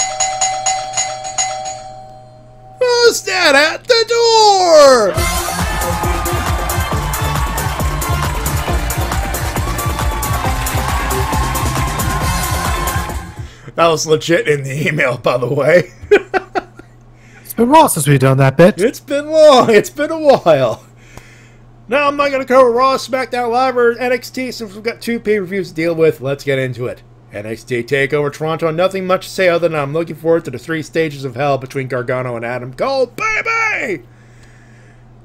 Who's that at the door? That was legit in the email, by the way. It's been a while since we've done that bit. It's been long. It's been a while. Now I'm not going to cover Raw, SmackDown Live, or NXT since we've got two pay-per-views to deal with. Let's get into it. NXT Takeover Toronto. Nothing much to say other than I'm looking forward to the three stages of hell between Gargano and Adam Cole, baby.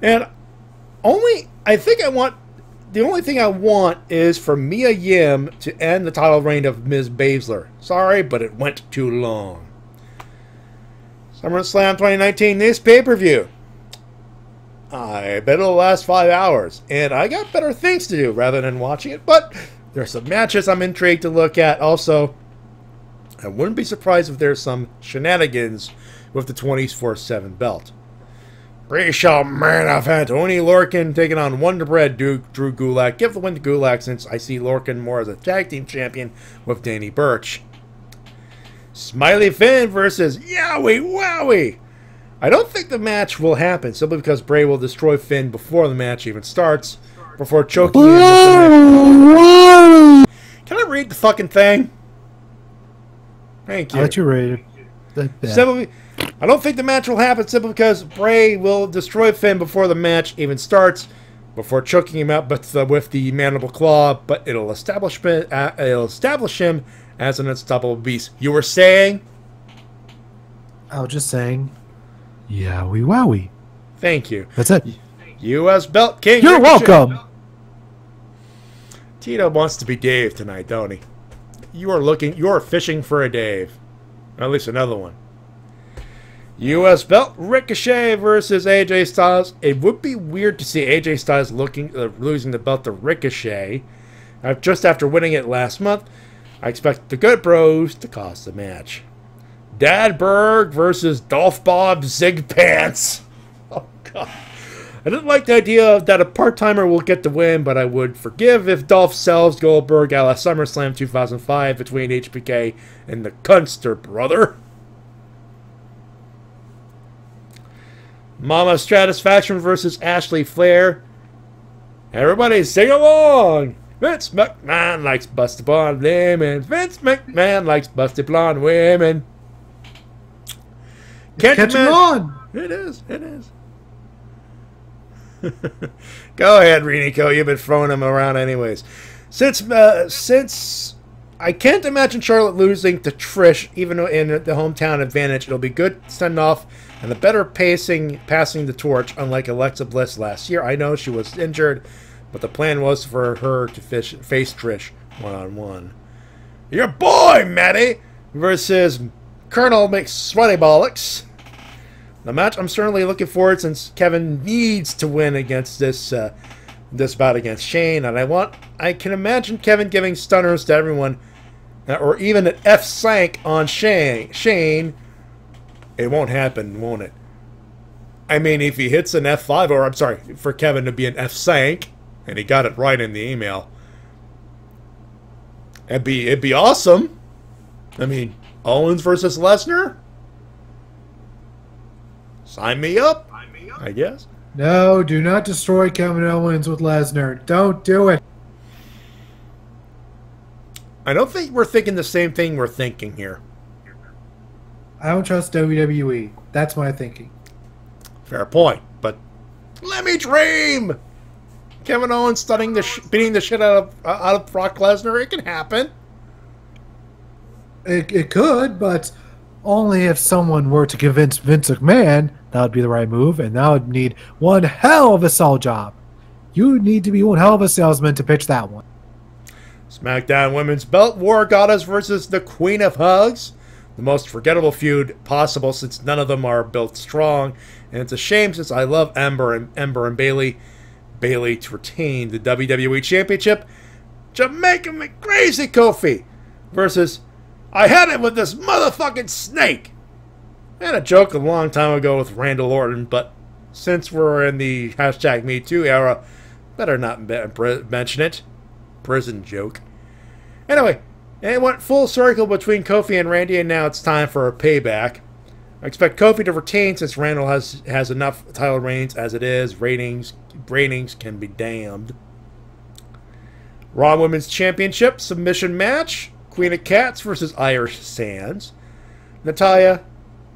And only I think I want the only thing I want is for Mia Yim to end the title reign of Ms. Baszler. Sorry, but it went too long. SummerSlam 2019, this pay-per-view. I bet it'll last five hours, and I got better things to do rather than watching it, but there's some matches I'm intrigued to look at. Also, I wouldn't be surprised if there's some shenanigans with the 24-7 belt. Pre-show main event. Oni Lorcan taking on Wonder Bread Duke Drew Gulak. Give the win to Gulak since I see Lorcan more as a tag team champion with Danny Burch. Smiley Finn versus Yowie Wowie. I don't think the match will happen simply because Bray will destroy Finn before the match even starts, before choking him. Can I read the fucking thing? Thank you. I'll let you read it. Simply, I don't think the match will happen simply because Bray will destroy Finn before the match even starts, before choking him out but the, with the mandible claw. But it'll establish uh, it'll establish him as an unstoppable beast. You were saying? I was just saying, yowie wowie. Thank you. That's it. U.S. Belt King. You're Ricochet. welcome. Tito wants to be Dave tonight, don't he? You are looking. You are fishing for a Dave, or at least another one. U.S. Belt Ricochet versus AJ Styles. It would be weird to see AJ Styles looking uh, losing the belt to Ricochet. Uh, just after winning it last month, I expect the Good Bros to cost the match. Dad Berg versus Dolph Bob Zigpants. Oh God. I didn't like the idea that a part timer will get the win, but I would forgive if Dolph sells Goldberg a la SummerSlam 2005 between HBK and the Hulkster brother. Mama Stratisfaction versus Ashley Flair. Everybody sing along! Vince McMahon likes busted blonde women. Vince McMahon likes busted blonde women. Can't Catch 'em on. It is. It is. Go ahead, Renico. You've been throwing him around anyways. Since uh, since I can't imagine Charlotte losing to Trish, even in the hometown advantage, it'll be good send off and the better pacing, passing the torch. Unlike Alexa Bliss last year, I know she was injured, but the plan was for her to fish, face Trish one on one. Your boy Matty versus Colonel makes sweaty Bollocks. The match I'm certainly looking forward since Kevin needs to win against this uh, this bout against Shane, and I want I can imagine Kevin giving stunners to everyone, uh, or even an F sank on Shane. Shane, it won't happen, won't it? I mean, if he hits an F5, or I'm sorry, for Kevin to be an F sank, and he got it right in the email, it'd be it'd be awesome. I mean, Owens versus Lesnar. Sign me up. I guess. No, do not destroy Kevin Owens with Lesnar. Don't do it. I don't think we're thinking the same thing we're thinking here. I don't trust WWE. That's my thinking. Fair point, but let me dream. Kevin Owens stunning the sh- beating the shit out of uh, out of Brock Lesnar. It can happen. It, it could, but only if someone were to convince Vince McMahon that would be the right move, and that would need one hell of a sell job. You need to be one hell of a salesman to pitch that one. SmackDown Women's Belt War Goddess versus the Queen of Hugs. The most forgettable feud possible since none of them are built strong, and it's a shame since I love Ember and Ember and Bayley. Bayley to retain the WWE Championship. Jamaica McCrazy Kofi versus I had it with this motherfucking snake. I had a joke a long time ago with Randall Orton, but since we're in the hashtag Me Too era, better not mention it. Prison joke. Anyway, it went full circle between Kofi and Randy, and now it's time for a payback. I expect Kofi to retain since Randall has has enough title reigns as it is. Ratings ratings can be damned. Raw Women's Championship submission match: Queen of Cats versus Irish Sands. Natalya,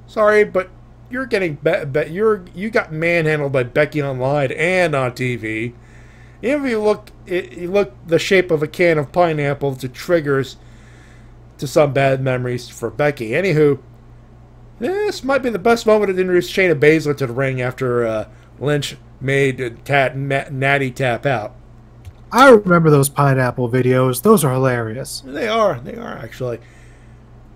sorry, but you're getting be- be- you're you got manhandled by Becky online and on TV. Even if you look it, you look the shape of a can of pineapple to triggers to some bad memories for Becky. Anywho, this might be the best moment to introduce Shayna Baszler to the ring after uh, Lynch made Cat Natty tap out. I remember those pineapple videos. Those are hilarious. They are. They are actually.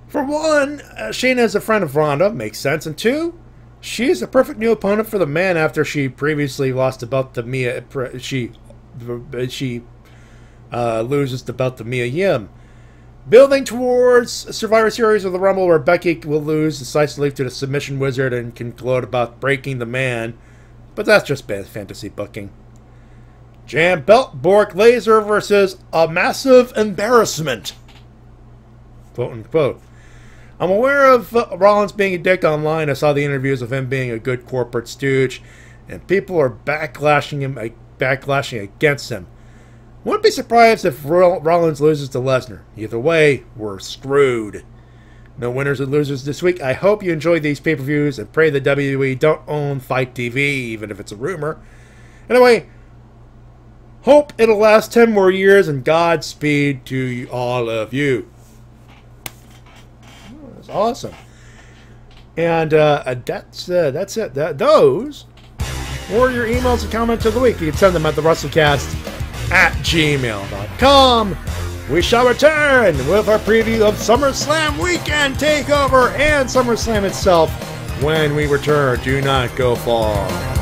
For one, uh, Shayna is a friend of Ronda, makes sense. And two, she's a perfect new opponent for the man after she previously lost the belt to Mia. She she uh, loses the belt to Mia Yim. Building towards Survivor Series of the Rumble, where Becky will lose decisively to the Submission Wizard and can gloat about breaking the man, but that's just bad fantasy booking. Jam Belt Bork Laser versus a massive embarrassment. Quote unquote. I'm aware of uh, Rollins being a dick online. I saw the interviews of him being a good corporate stooge, and people are backlashing him, backlashing against him. Wouldn't be surprised if Rollins loses to Lesnar. Either way, we're screwed. No winners and losers this week. I hope you enjoyed these pay per views and pray the WWE don't own FITE TV, even if it's a rumor. Anyway, hope it'll last 10 more years and Godspeed to all of you. That's awesome. And uh, that's uh, that's it. That, those were your emails and comments of the week. You can send them at the WrestleCast at gmail.com. We shall return with our preview of SummerSlam Weekend Takeover and SummerSlam itself when we return. Do not go far.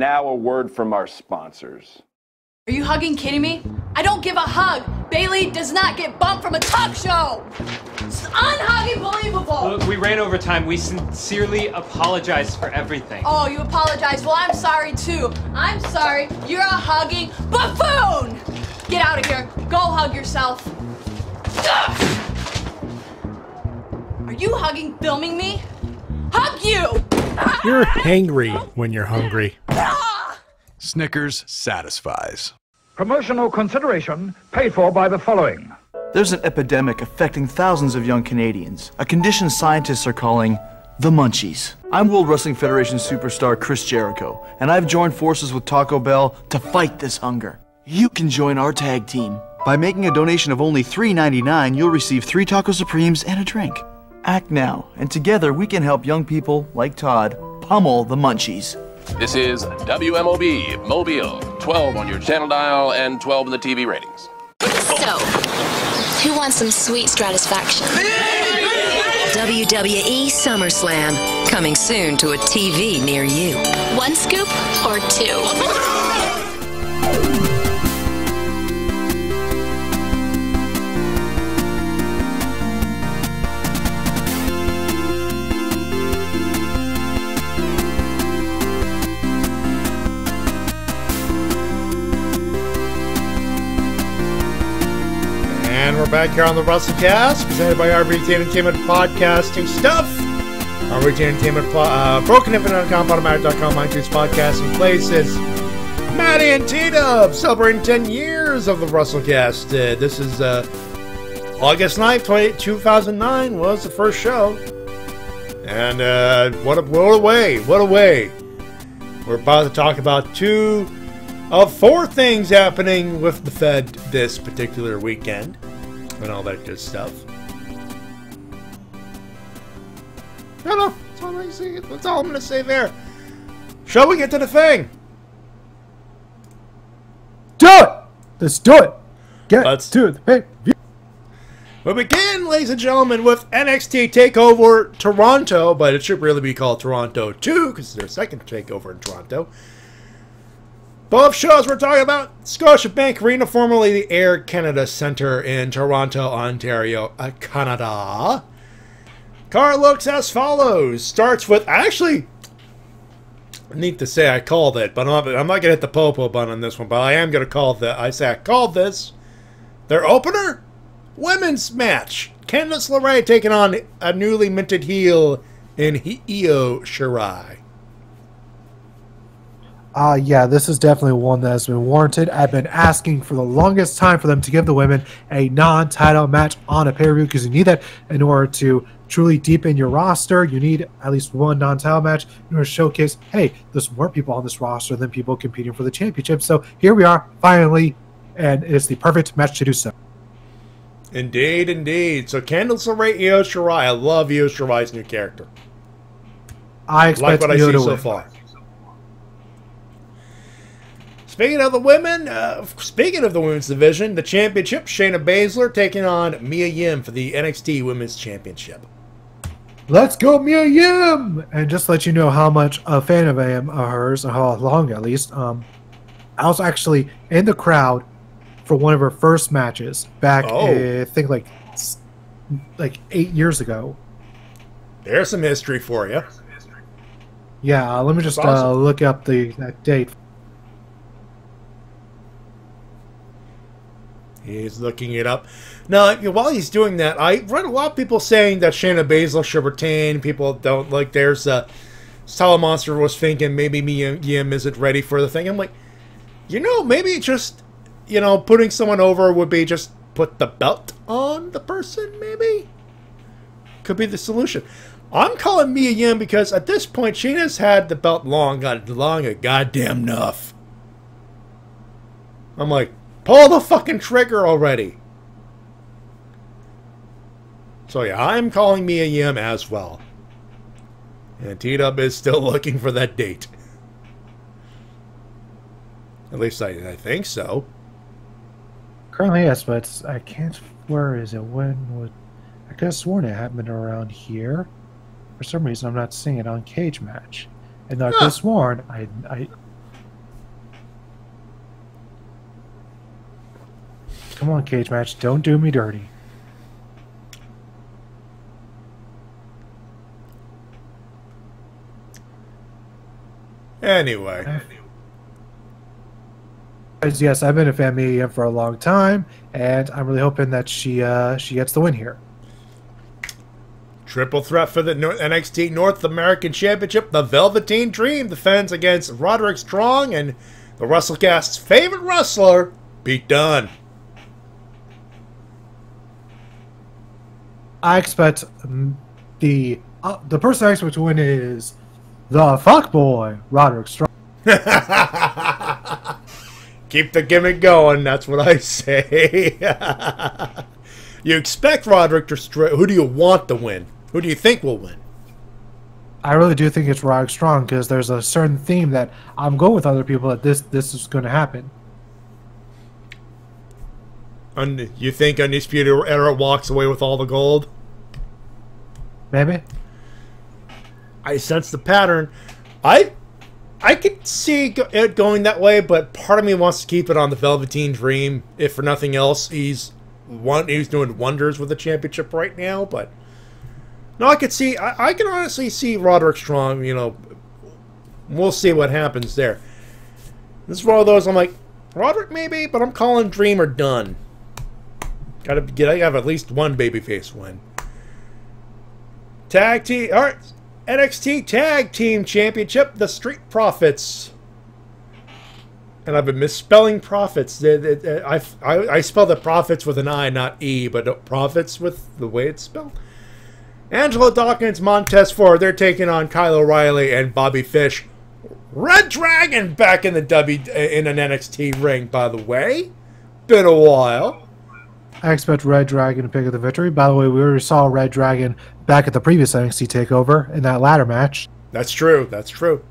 Now a word from our sponsors. Are you hugging kidding me? I don't give a hug. Bayley does not get bumped from a talk show. It's unhugging Look, we ran over time. We sincerely apologize for everything. Oh, you apologize. Well, I'm sorry too. I'm sorry. You're a hugging buffoon. Get out of here. Go hug yourself. Ugh. Are you hugging filming me? Hug you! You're hangry when you're hungry. Snickers satisfies. Promotional consideration paid for by the following. There's an epidemic affecting thousands of young Canadians, a condition scientists are calling the munchies. I'm World Wrestling Federation superstar Chris Jericho, and I've joined forces with Taco Bell to fight this hunger. You can join our tag team. By making a donation of only $3.99, you'll receive three Taco Supremes and a drink. Act now, and together we can help young people like Todd pummel the munchies. This is WMOB Mobile, 12 on your channel dial and 12 in the TV ratings. So, who wants some sweet stratisfaction? WWE SummerSlam, coming soon to a TV near you. One scoop or two? We're back here on the WrestleCast, presented by RVT Entertainment Podcasting Stuff. Rich Entertainment, uh, BrokenInfinite.com, Podomatic.com, iTunes podcasting places. Matty and T-Dub celebrating 10 years of the WrestleCast. Uh, this is uh, August 9th, 20, 2009 was the first show. And uh, what, a, what a way, what a way. We're about to talk about two of four things happening with the Fed this particular weekend and all that good stuff. No, no, that's all, I say, that's all I'm going to say there. Shall we get to the thing? Do it! Let's do it! Get Let's to the pay We begin, ladies and gentlemen, with NXT TakeOver Toronto, but it should really be called Toronto 2 because it's their second takeover in Toronto. Both shows we're talking about Scotiabank Arena, formerly the Air Canada Centre in Toronto, Ontario, uh, Canada. Car looks as follows. Starts with actually. Need to say I called it, but I'm not, I'm not gonna hit the popo button on this one. But I am gonna call that. I say I called this. Their opener, women's match. Candice LeRae taking on a newly minted heel in Io Shirai. Uh, yeah, this is definitely one that has been warranted. I've been asking for the longest time for them to give the women a non title match on a pay per view because you need that in order to truly deepen your roster. You need at least one non title match in order to showcase hey, there's more people on this roster than people competing for the championship. So here we are, finally, and it's the perfect match to do so. Indeed, indeed. So Candice LeRae, Io Shirai. I love Io Shirai's new character. I expect like what I see to so win. far. Speaking of the women, uh, speaking of the women's division, the championship, Shayna Baszler taking on Mia Yim for the NXT Women's Championship. Let's go, Mia Yim! And just to let you know how much a fan of I am of hers, or how long at least, um, I was actually in the crowd for one of her first matches back, Oh. uh, I think like like eight years ago. There's some history for you. Yeah, uh, let me just That's uh, look up the that date. He's looking it up. Now, while he's doing that, I read a lot of people saying that Shayna Baszler should retain. People don't like. There's uh, Monster was thinking maybe Yim isn't ready for the thing. I'm like, you know, maybe just you know putting someone over would be just put the belt on the person. Maybe could be the solution. I'm calling Mia Yim because at this point Shayna's had the belt long, got long a goddamn enough. I'm like, pull the fucking trigger already. So yeah, I'm calling Mia Yim as well. And T-Dub is still looking for that date. At least I, I think so. Currently, yes, but I can't. Where is it? When would I could have sworn it happened around here? For some reason, I'm not seeing it on Cage Match, and I could have sworn I I. Come on, Cage Match! Don't do me dirty. Anyway. Yes, I've been a fan of Mia for a long time, and I'm really hoping that she uh, she gets the win here. Triple threat for the NXT North American Championship. The Velveteen Dream defends against Roderick Strong and the WrestleCast's favorite wrestler, Pete Dunne. I expect the uh, the person I expect to win is the fuck boy Roderick Strong. Keep the gimmick going. That's what I say. you expect Roderick to. Str- who do you want to win? Who do you think will win? I really do think it's Roderick Strong because there's a certain theme that I'm going with other people that this this is going to happen. You think Undisputed Era walks away with all the gold? Maybe. I sense the pattern. I I could see it going that way, but part of me wants to keep it on the Velveteen Dream. If for nothing else, he's one he's doing wonders with the championship right now. But no, I could see. I, I can honestly see Roderick Strong. You know, we'll see what happens there. This is one of those. I'm like Roderick maybe, but I'm calling Dreamer Done. Got to get. I have at least one babyface win. Tag team. All right. NXT Tag Team Championship, the Street Profits. And I've been misspelling profits. I, I, I spell the profits with an I, not E, but profits with the way it's spelled. Angelo Dawkins, Montez Ford, they're taking on Kyle O'Reilly and Bobby Fish. Red Dragon back in the W in an NXT ring, by the way. Been a while. I expect Red Dragon to pick up the victory. By the way, we already saw Red Dragon back at the previous NXT takeover in that ladder match. That's true. That's true.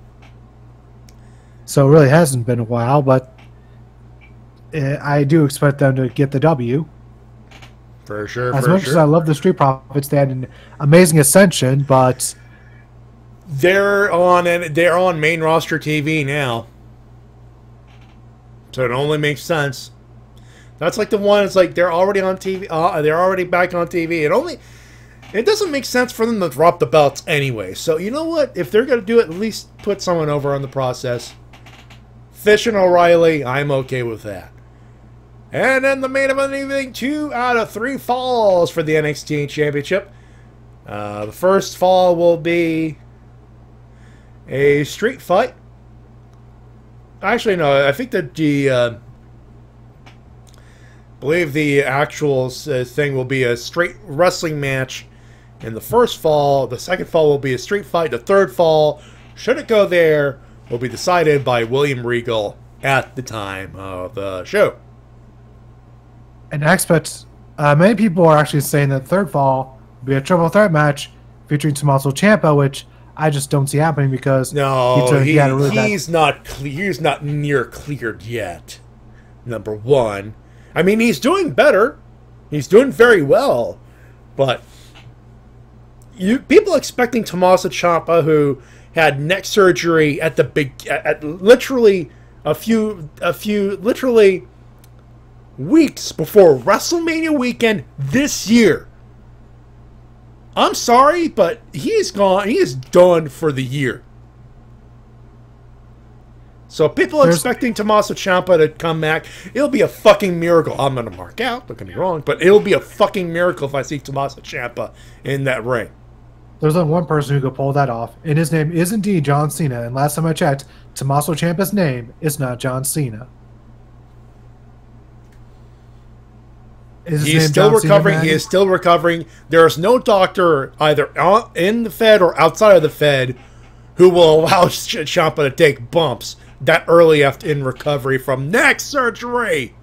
So it really hasn't been a while, but eh, I do expect them to get the W. For sure. As for much sure. as I love the Street Profits, they had an amazing ascension, but they're on and they're on main roster TV now, so it only makes sense. That's like the one. It's like they're already on TV. Uh, they're already back on TV. It only it doesn't make sense for them to drop the belts anyway. So you know what? If they're gonna do it, at least put someone over on the process. Fish and O'Reilly, I'm okay with that. And then the main event evening, two out of three falls for the NXT Championship. Uh, the first fall will be a street fight. Actually, no, I think that the uh, believe the actual uh, thing will be a straight wrestling match in the first fall. The second fall will be a street fight. The third fall, should it go there, will be decided by William Regal at the time of the show. and experts, uh, many people are actually saying that third fall will be a triple threat match featuring Tommaso Ciampa, which I just don't see happening because No, he, had a really bad- he's not clear. He's not near cleared yet. Number one, I mean, he's doing better. He's doing very well, but you people expecting Tommaso Ciampa, who had neck surgery at the big, at, at literally a few, a few, literally weeks before WrestleMania weekend this year. I'm sorry, but he's gone. He is done for the year. So people There's- expecting Tommaso Ciampa to come back, it'll be a fucking miracle. I'm gonna mark out. Don't get me wrong, but it'll be a fucking miracle if I see Tommaso Ciampa in that ring. There's only one person who could pull that off, and his name is indeed John Cena. And last time I checked, Tommaso Ciampa's name is not John Cena. Is his He's still John recovering. he is still recovering. There is no doctor either in the Fed or outside of the Fed who will allow Ciampa to take bumps that early after in recovery from neck surgery.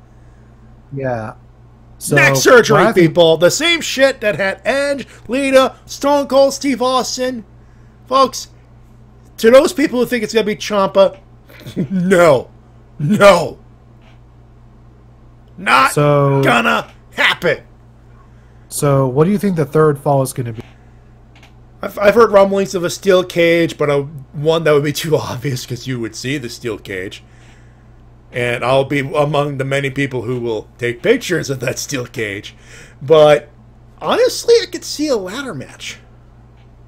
Yeah. So, neck surgery, think- people. The same shit that had Edge, Lita, Stone Cold Steve Austin. Folks, to those people who think it's going to be Ciampa, no. No. Not So- gonna happen. So, what do you think the third fall is going to be? I've, I've heard rumblings of a steel cage, but a, one that would be too obvious because you would see the steel cage. And I'll be among the many people who will take pictures of that steel cage. But honestly, I could see a ladder match.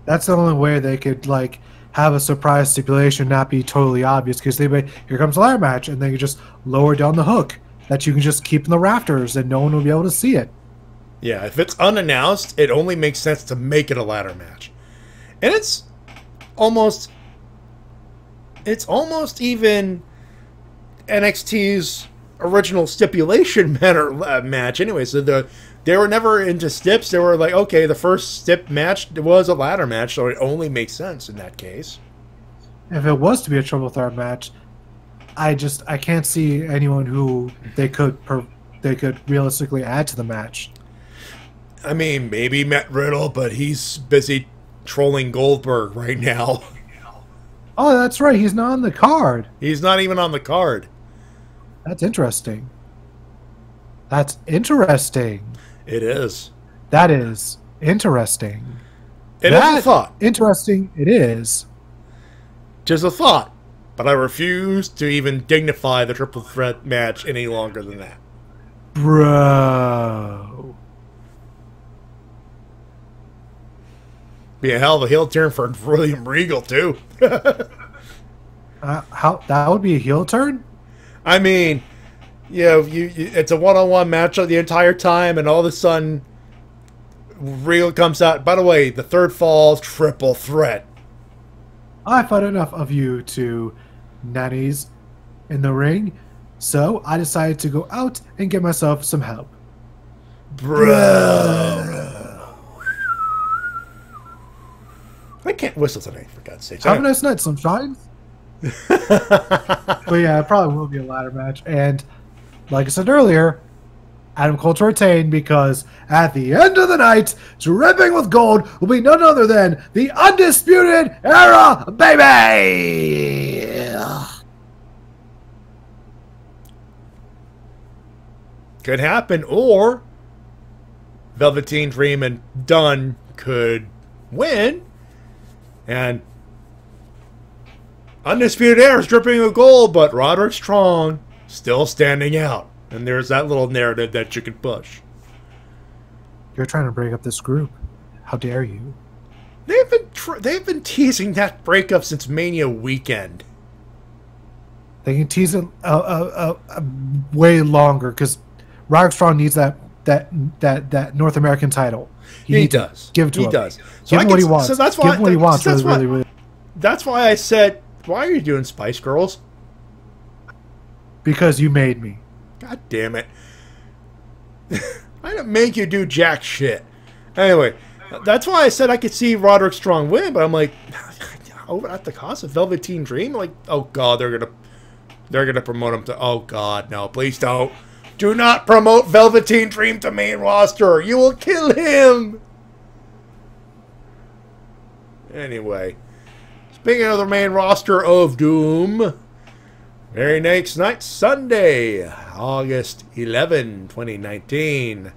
That's the only way they could like have a surprise stipulation not be totally obvious because they may here comes a ladder match and they could just lower down the hook that you can just keep in the rafters and no one will be able to see it. Yeah, if it's unannounced, it only makes sense to make it a ladder match. And it's almost it's almost even NXT's original stipulation matter uh, match anyway. So the they were never into stips. They were like, okay, the first stip match was a ladder match, so it only makes sense in that case. If it was to be a triple threat match, I just I can't see anyone who they could per, they could realistically add to the match. I mean, maybe Matt Riddle, but he's busy trolling Goldberg right now. Oh, that's right. He's not on the card. He's not even on the card. That's interesting. That's interesting. It is. That is interesting. It is that a thought. Interesting. It is. Just a thought. But I refuse to even dignify the triple threat match any longer than that. Bro. Be a hell of a heel turn for William Regal too. Uh, how that would be a heel turn? I mean, you know, you, you it's a one-on-one matchup the entire time, and all of a sudden, Regal comes out. By the way, the third fall triple threat I've had enough of you two nannies in the ring, so I decided to go out and get myself some help. Bro. I can't whistle today, for God's sake. Have a nice night, sunshine. but yeah, it probably will be a ladder match. And like I said earlier, Adam Cole to retain because at the end of the night, dripping with gold will be none other than the Undisputed Era, baby! Could happen, or Velveteen Dream and Dunn could win, and Undisputed Era is dripping with gold, but Roderick Strong still standing out. And there's that little narrative that you can push. You're trying to break up this group. How dare you? They've been tr- they've been teasing that breakup since Mania weekend. They can tease it uh, uh, uh, way longer because Roderick Strong needs that that that that North American title. He, he does. Give it to he him. does. So Give I him can, what he wants. So that's why Give him what he wants. That's really, why, really. That's why I said, "Why are you doing Spice Girls?" Because you made me. God damn it! I didn't make you do jack shit. Anyway, that's why I said I could see Roderick Strong win, but I'm like, over at the cost of Velveteen Dream. Like, oh god, they're gonna they're gonna promote him to. Oh god, no, please don't. Do not promote Velveteen Dream to main roster. You will kill him. Anyway, speaking of the main roster of Doom, very next night, Sunday, August 11, 2019,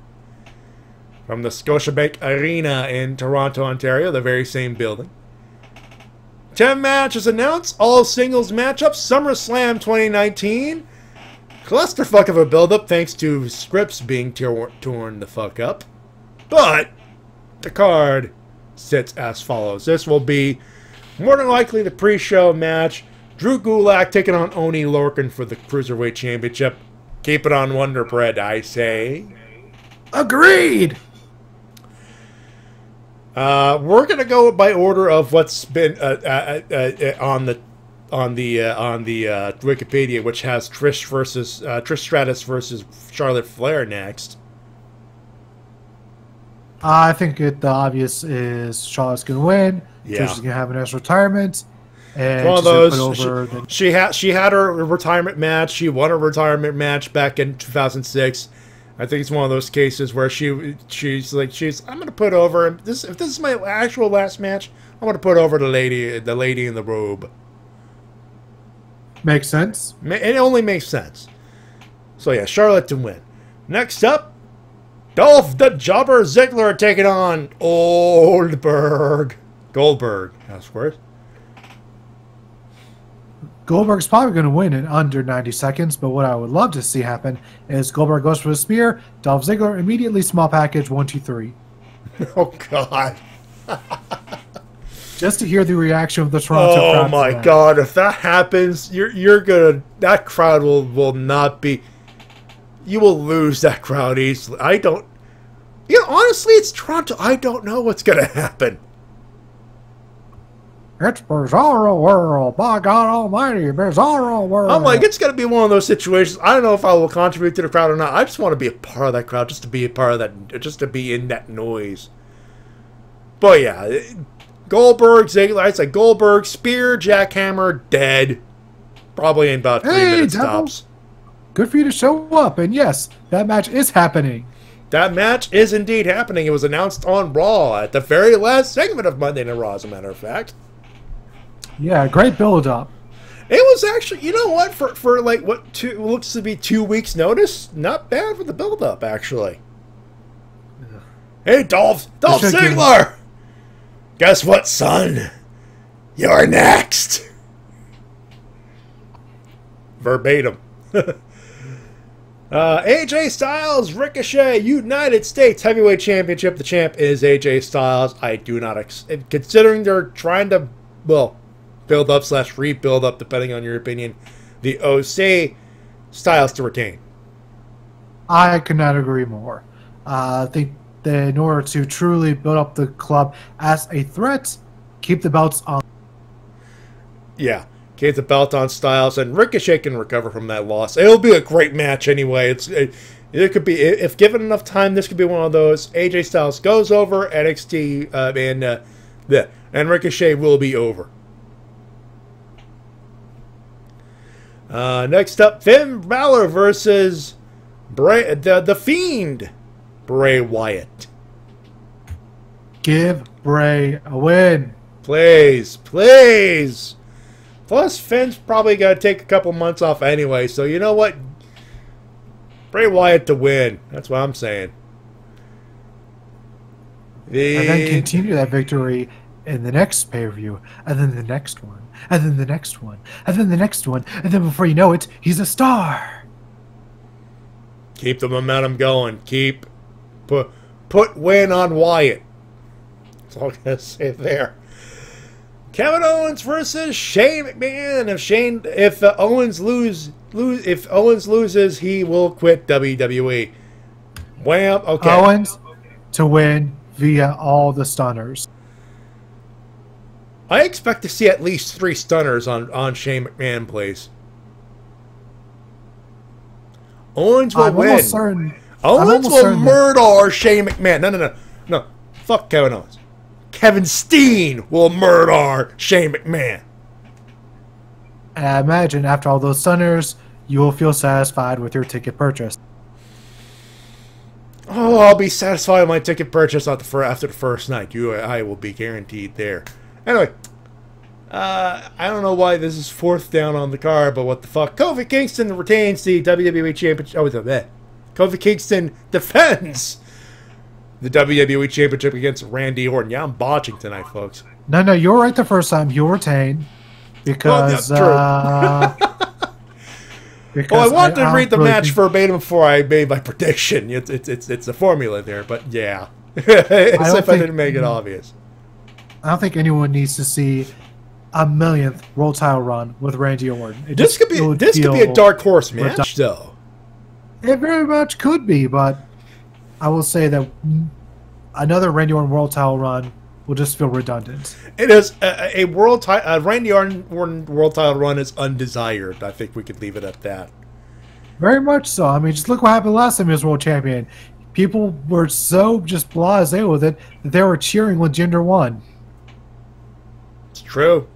from the Scotiabank Arena in Toronto, Ontario, the very same building. 10 matches announced, all singles matchups, SummerSlam 2019. Clusterfuck of a build-up thanks to scripts being tor- torn the fuck up. But the card sits as follows. This will be more than likely the pre-show match. Drew Gulak taking on Oni Lorcan for the Cruiserweight Championship. Keep it on Wonder Bread, I say. Agreed! Uh, we're gonna go by order of what's been uh, uh, uh, on the on the uh, on the uh, Wikipedia, which has Trish versus uh, Trish Stratus versus Charlotte Flair next. I think it, the obvious is Charlotte's gonna win. Yeah. Trish's gonna have a nice retirement. And One of those. over she, the- she had she had her retirement match. She won a retirement match back in 2006. I think it's one of those cases where she she's like she's I'm gonna put over this if this is my actual last match. I'm gonna put over the lady the lady in the robe. Makes sense. It only makes sense. So yeah, Charlotte to win. Next up, Dolph the Jobber Ziggler taking on Goldberg. Goldberg, of course. Goldberg's probably going to win in under 90 seconds, but what I would love to see happen is Goldberg goes for the spear, Dolph Ziggler immediately small package one, two, three. Oh God. Just to hear the reaction of the Toronto Oh crowd. to my. God! If that happens, you're you're gonna that crowd will will not be. You will lose that crowd easily. I don't. You know, honestly, it's Toronto. I don't know what's gonna happen. It's bizarro world. By God Almighty, bizarro world. I'm like, it's gonna be one of those situations. I don't know if I will contribute to the crowd or not. I just want to be a part of that crowd, just to be a part of that, just to be in that noise. But yeah, Goldberg, Ziggler. I say Goldberg, Spear, Jackhammer, dead. Probably in about three Hey, minutes Devil. tops. Good for you to show up. And yes, that match is happening. That match is indeed happening. It was announced on Raw at the very last segment of Monday Night Raw, as a matter of fact. Yeah, great build up. It was actually, you know what, for for like what two looks to be two weeks notice, not bad for the build up actually. Hey, Dolph, Dolph Ziggler. Guess what, son? You're next. Verbatim. uh, AJ Styles, Ricochet, United States Heavyweight Championship. The champ is AJ Styles. I do not, ex- considering they're trying to, well, build up slash rebuild up, depending on your opinion, the OC Styles to retain. I could not agree more. Uh, I think that in order to truly build up the club as a threat, keep the belts on. Yeah, keep the belt on Styles, and Ricochet can recover from that loss. It'll be a great match anyway. It's it, it could be if given enough time, this could be one of those. AJ Styles goes over NXT, uh, and uh, the and Ricochet will be over. Uh, next up, Finn Balor versus Bray, the the Fiend, Bray Wyatt. Give Bray a win. Please, please. Plus, Finn's probably got to take a couple months off anyway, so you know what? Bray Wyatt to win. That's what I'm saying. The... And then continue that victory in the next pay per view, and then the next one, and then the next one, and then the next one, and then before you know it, he's a star. Keep the momentum going. Keep put put win on Wyatt. That's all I'm gonna say there. Kevin Owens versus Shane McMahon. If Shane, if uh, Owens lose, lose, if Owens loses, he will quit WWE. Wham. Okay. Owens to win via all the stunners. I expect to see at least three stunners on on Shane McMahon, please. Owens will I'm win. Certain, Owens will murder Shane McMahon. No, no, no, no. Fuck Kevin Owens. Kevin Steen will murder Shane McMahon. And I imagine after all those stunners, you will feel satisfied with your ticket purchase. Oh, I'll be satisfied with my ticket purchase after the first night. You, I will be guaranteed there. Anyway, uh, I don't know why this is fourth down on the card, but what the fuck? Kofi Kingston retains the WWE Championship. Oh, it's a bit. Kofi Kingston defends the WWE Championship against Randy Orton. Yeah, I'm botching tonight, folks. No, no, you're right the first time. You retain because. Well, uh, because well, I wanted I, to read the really match think... verbatim before I made my prediction. It's it's it's, it's a formula there, but yeah, as I if I didn't make it obvious. I don't think anyone needs to see a millionth world title run with Randy Orton. It this could be this could be a dark horse match, though. It very much could be, but I will say that another Randy Orton world title run will just feel redundant. It is a, a world title. A uh, Randy Orton world title run is undesired. I think we could leave it at that. Very much so. I mean, just look what happened last time he was world champion. People were so just blasé with it that they were cheering when Jinder won. It's true.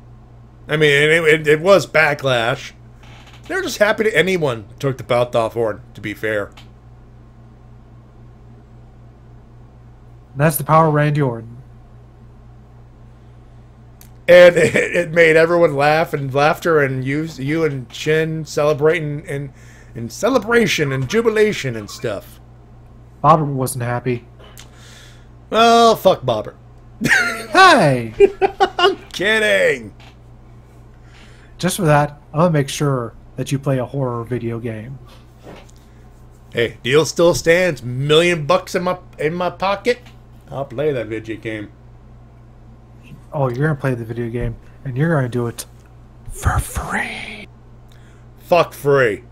I mean, it, it, it was backlash. They're just happy that anyone took the belt off Orton. To be fair. And that's the power of Randy Orton. And it, it, made everyone laugh and laughter and you, you and Chin celebrating and, and celebration and jubilation and stuff. Bobber wasn't happy. Well, fuck Bobber. hey! I'm kidding. Just for that, I'm gonna make sure that you play a horror video game. Hey, deal still stands. Million bucks in my in my pocket. I'll play that video game. Oh, you're gonna play the video game, and you're gonna do it for free. Fuck free.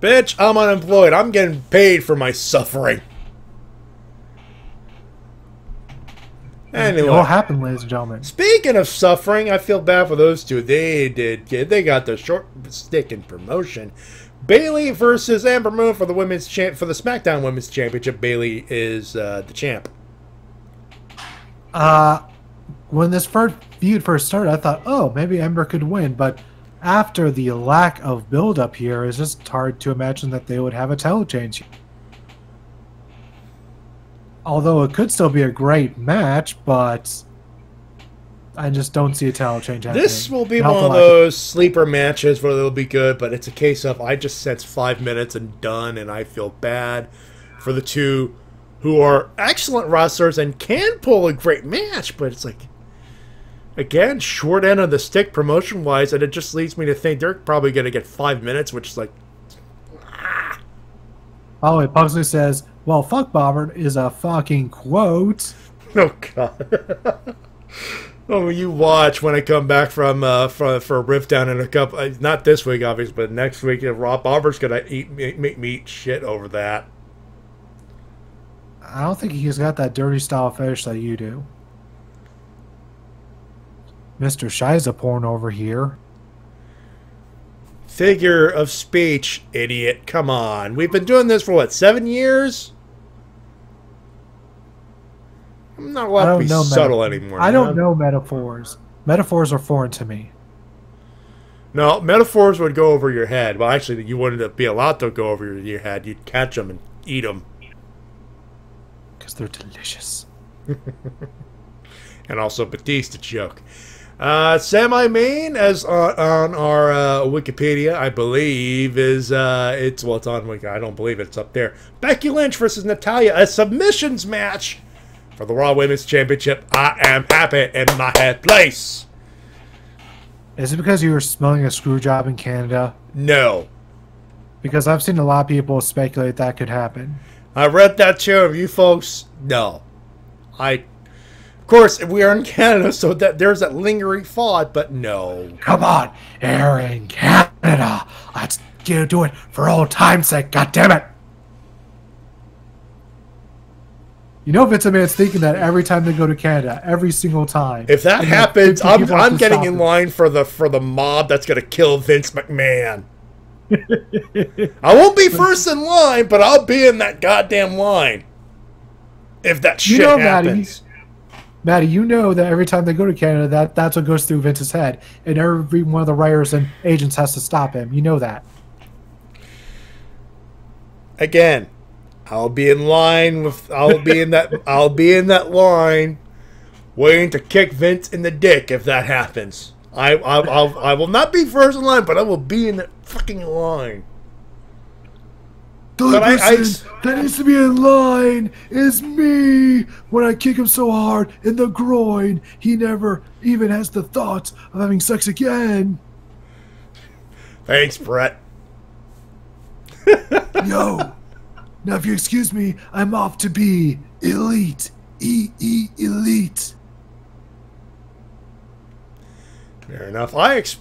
Bitch, I'm unemployed. I'm getting paid for my suffering. Anyway, what happened, ladies and gentlemen? Speaking of suffering, I feel bad for those two. They did. get They got the short stick in promotion. Bayley versus Ember Moon for the women's champ for the SmackDown Women's Championship. Bayley is uh, the champ. Uh, when this first feud first started, I thought, oh, maybe Ember could win, but after the lack of build up here, it's just hard to imagine that they would have a title change. Although it could still be a great match, but I just don't see a title change happening. This will be Not one of those it. sleeper matches where it'll be good, but it's a case of I just sense five minutes and done, and I feel bad for the two who are excellent wrestlers and can pull a great match, but it's like again, short end of the stick promotion wise, and it just leads me to think they're probably going to get five minutes, which is like. Ah. Oh, it Pugsley says, "Well, fuck Bobbert is a fucking quote." Oh God. Oh, you watch when I come back from uh, for for a rift down in a cup. Uh, not this week, obviously, but next week. Uh, Rob Barber's gonna eat make me eat shit over that. I don't think he's got that dirty style fetish that you do. Mr. Shiza porn over here. Figure of speech, idiot. Come on. We've been doing this for what, seven years? I'm not allowed to don't be subtle meta- anymore. I don't man. know metaphors. Metaphors are foreign to me. No, metaphors would go over your head. Well, actually, you wouldn't be allowed to go over your, your head. You'd catch them and eat them. Because they're delicious. and also Batista joke. Uh, semi-main, as on, on our uh, Wikipedia, I believe is uh, it's well, it's on Wiki. I don't believe it. It's up there. Becky Lynch versus Natalya, a submissions match for the Raw Women's Championship. I am happy in my head place. Is it because you were smelling a screw job in Canada? No, Because I've seen a lot of people speculate that could happen. I read that too. Of you folks, no. I, of course, if we are in Canada, so that there's that lingering thought, but no. Come on, air in Canada. Let's get do it for old time's sake. God damn it! You know, Vince McMahon's thinking that every time they go to Canada, every single time. If that And happens, I'm, I'm getting in line for the for the mob that's gonna kill Vince McMahon. I won't be first in line, but I'll be in that goddamn line. If that You shit know, Maddie, happens. Maddie, you know that every time they go to Canada, that that's what goes through Vince's head, and every one of the writers and agents has to stop him. You know that. Again, I'll be in line with I'll be in that I'll be in that line waiting to kick Vince in the dick if that happens. I I I'll, I will not be first in line, but I will be in that fucking line. The only But I- I- that needs to be in line is me. When I kick him so hard in the groin, he never even has the thoughts of having sex again. Thanks, Brett. Yo, now if you excuse me, I'm off to be elite. E E elite. Fair enough. I ex-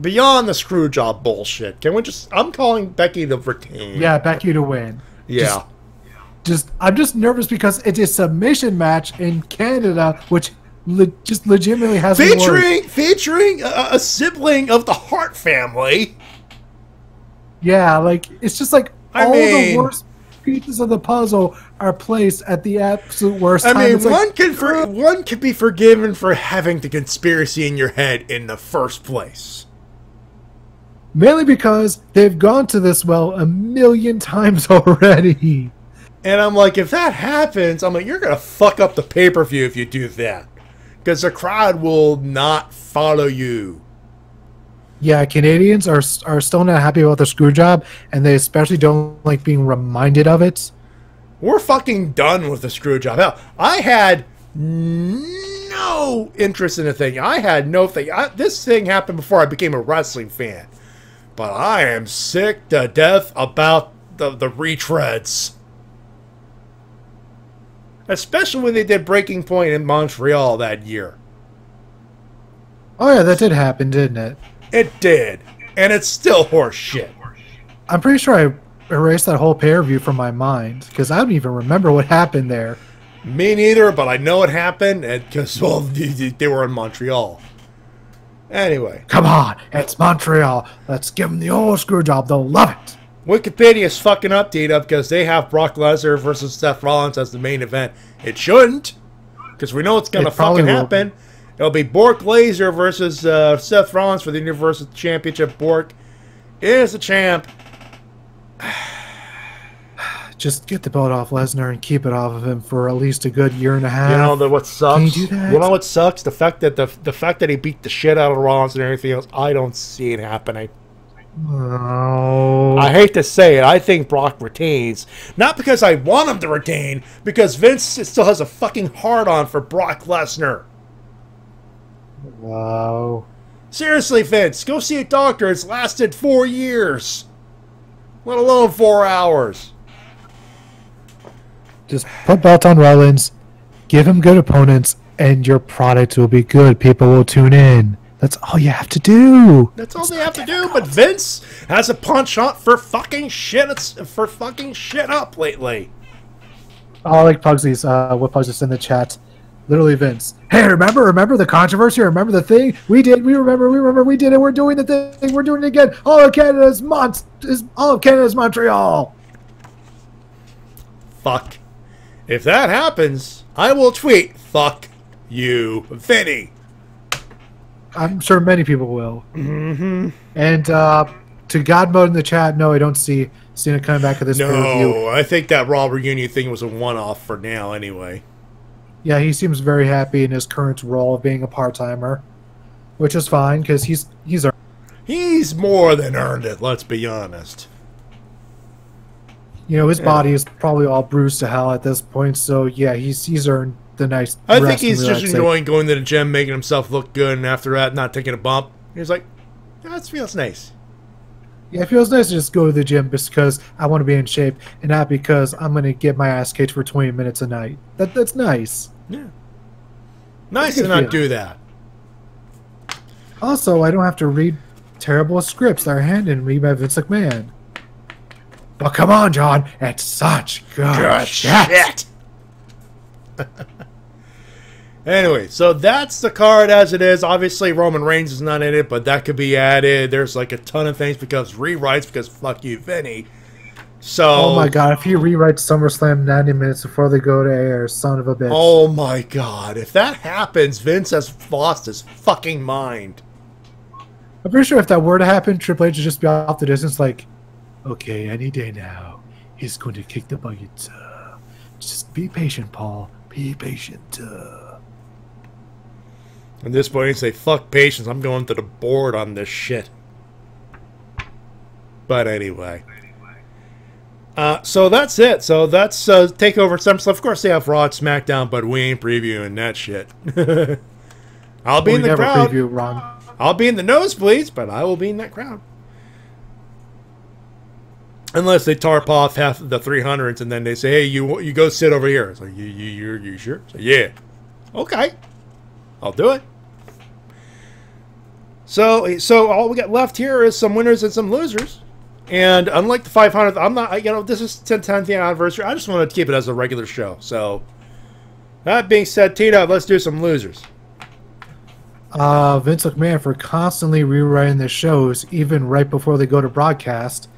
beyond the screw job bullshit. Can we just? I'm calling Becky to retain. Yeah, Becky to win. Yeah. Just I'm just nervous because it's a submission match in Canada, which le- just legitimately has featuring featuring a, a sibling of the Hart family. Yeah, like it's just like I all mean- the worst pieces of the puzzle are placed at the absolute worst I time. mean, It's like, one can for, one can be forgiven for having the conspiracy in your head in the first place. mainly because they've gone to this well a million times already. And I'm like, if that happens, I'm like, you're gonna fuck up the pay per view if you do that, because the crowd will not follow you. Yeah, Canadians are are still not happy about the screw job, and they especially don't like being reminded of it. We're fucking done with the screw job. Hell, I had no interest in the thing. I had no thing. I, this thing happened before I became a wrestling fan. But I am sick to death about the, the retreads. Especially when they did Breaking Point in Montreal that year. Oh yeah, that did happen, didn't it? It did. And it's still horseshit. I'm pretty sure I erased that whole pay view from my mind because I don't even remember what happened there. Me neither, but I know it happened because, well, they were in Montreal. Anyway. Come on, it's Montreal. Let's give them the old screw job. They'll love it. Wikipedia's fucking up Data because they have Brock Lesnar versus Seth Rollins as the main event. It shouldn't, because we know it's gonna It probably fucking will. It'll be Bork Laser versus uh, Seth Rollins for the Universal Championship. Bork is the champ. Just get the belt off Lesnar and keep it off of him for at least a good year and a half. You know the what sucks. Can you do that? You know what sucks? The fact that the the fact that he beat the shit out of Rollins and everything else. I don't see it happening. Oh. I hate to say it. I think Brock retains. Not because I want him to retain, because Vince still has a fucking hard on for Brock Lesnar. Wow. Seriously, Vince, go see a doctor. It's lasted four years, let alone four hours. Just put belt on Rollins, give him good opponents, and your product will be good. People will tune in. That's all you have to do. That's all they have to do. But Vince has a punch up for fucking shit. It's for fucking shit up lately. I like Pugsy's. Uh, what Pugs is in the chat. Literally, Vince. Hey, remember, remember the controversy? Remember the thing we did? We remember, we remember, we did it. We're doing the thing. We're doing it again. All of Canada's Mont, is all of Canada's Montreal. Fuck. If that happens, I will tweet, fuck you, Vinny. I'm sure many people will. Mm-hmm. And uh, to God mode in the chat, no, I don't see Cena coming back at this. No, I think that Raw reunion thing was a one-off for now, anyway. Yeah, he seems very happy in his current role of being a part timer, which is fine because he's he's earned. He's more than earned it. Let's be honest. You know, his Yeah. body is probably all bruised to hell at this point. So yeah, he's he's earned the nice. I think he's just enjoying going to the gym, making himself look good, and after that, not taking a bump. He's like, yeah, that feels nice. Yeah, it feels nice to just go to the gym because I want to be in shape, and not because I'm going to get my ass kicked for 20 minutes a night. That that's nice. Yeah. Nice to not do that. Also, I don't have to read terrible scripts that are handed to me by Vince McMahon. But come on, John, it's such good, Good shit. shit. Anyway, so that's the card as it is. Obviously, Roman Reigns is not in it, but that could be added. There's like a ton of things because rewrites because fuck you, Vinny. So, Oh my god, if he rewrites SummerSlam 90 minutes before they go to air, son of a bitch. Oh my god, if that happens, Vince has lost his fucking mind. I'm pretty sure if that were to happen, Triple H would just be off the distance, like, okay, any day now, he's going to kick the bucket. Uh, just be patient, Paul. Be patient. Uh. At this point, he say, "Fuck patience. I'm going to the board on this shit." But anyway, uh, so that's it. So that's uh, takeover SummerSlam. Of course, they have Raw, and SmackDown, but we ain't previewing that shit. I'll be We in the never crowd. preview Ron. I'll be in the nosebleeds, but I will be in that crowd. Unless they tarp off half of the 300s and then they say, hey, you you go sit over here. It's like, you, you, you, you sure? So, yeah. Okay. I'll do it. So, so all we got left here is some winners and some losers. And unlike the 500th, I'm not, you know, this is 10th, 10th anniversary. I just wanted to keep it as a regular show. So, that being said, Tina, let's do some losers. Uh, Vince McMahon for constantly rewriting the shows, even right before they go to broadcast.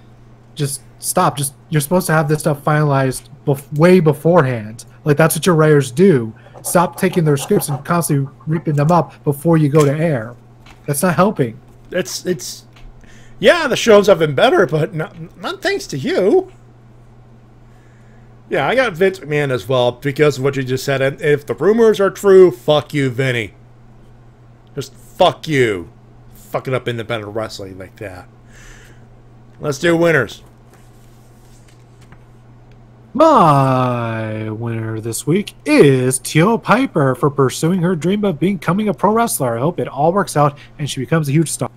Just stop. Just you're supposed to have this stuff finalized bef- way beforehand. Like that's what your writers do. Stop taking their scripts and constantly ripping them up before you go to air. That's not helping. It's it's yeah, the shows have been better, but not, not thanks to you. Yeah, I got Vince McMahon as well because of what you just said. And if the rumors are true, fuck you, Vinny. Just fuck you, fucking up independent wrestling like that. Let's do winners. My winner this week is Teal Piper for pursuing her dream of becoming a pro wrestler. I hope it all works out and she becomes a huge star.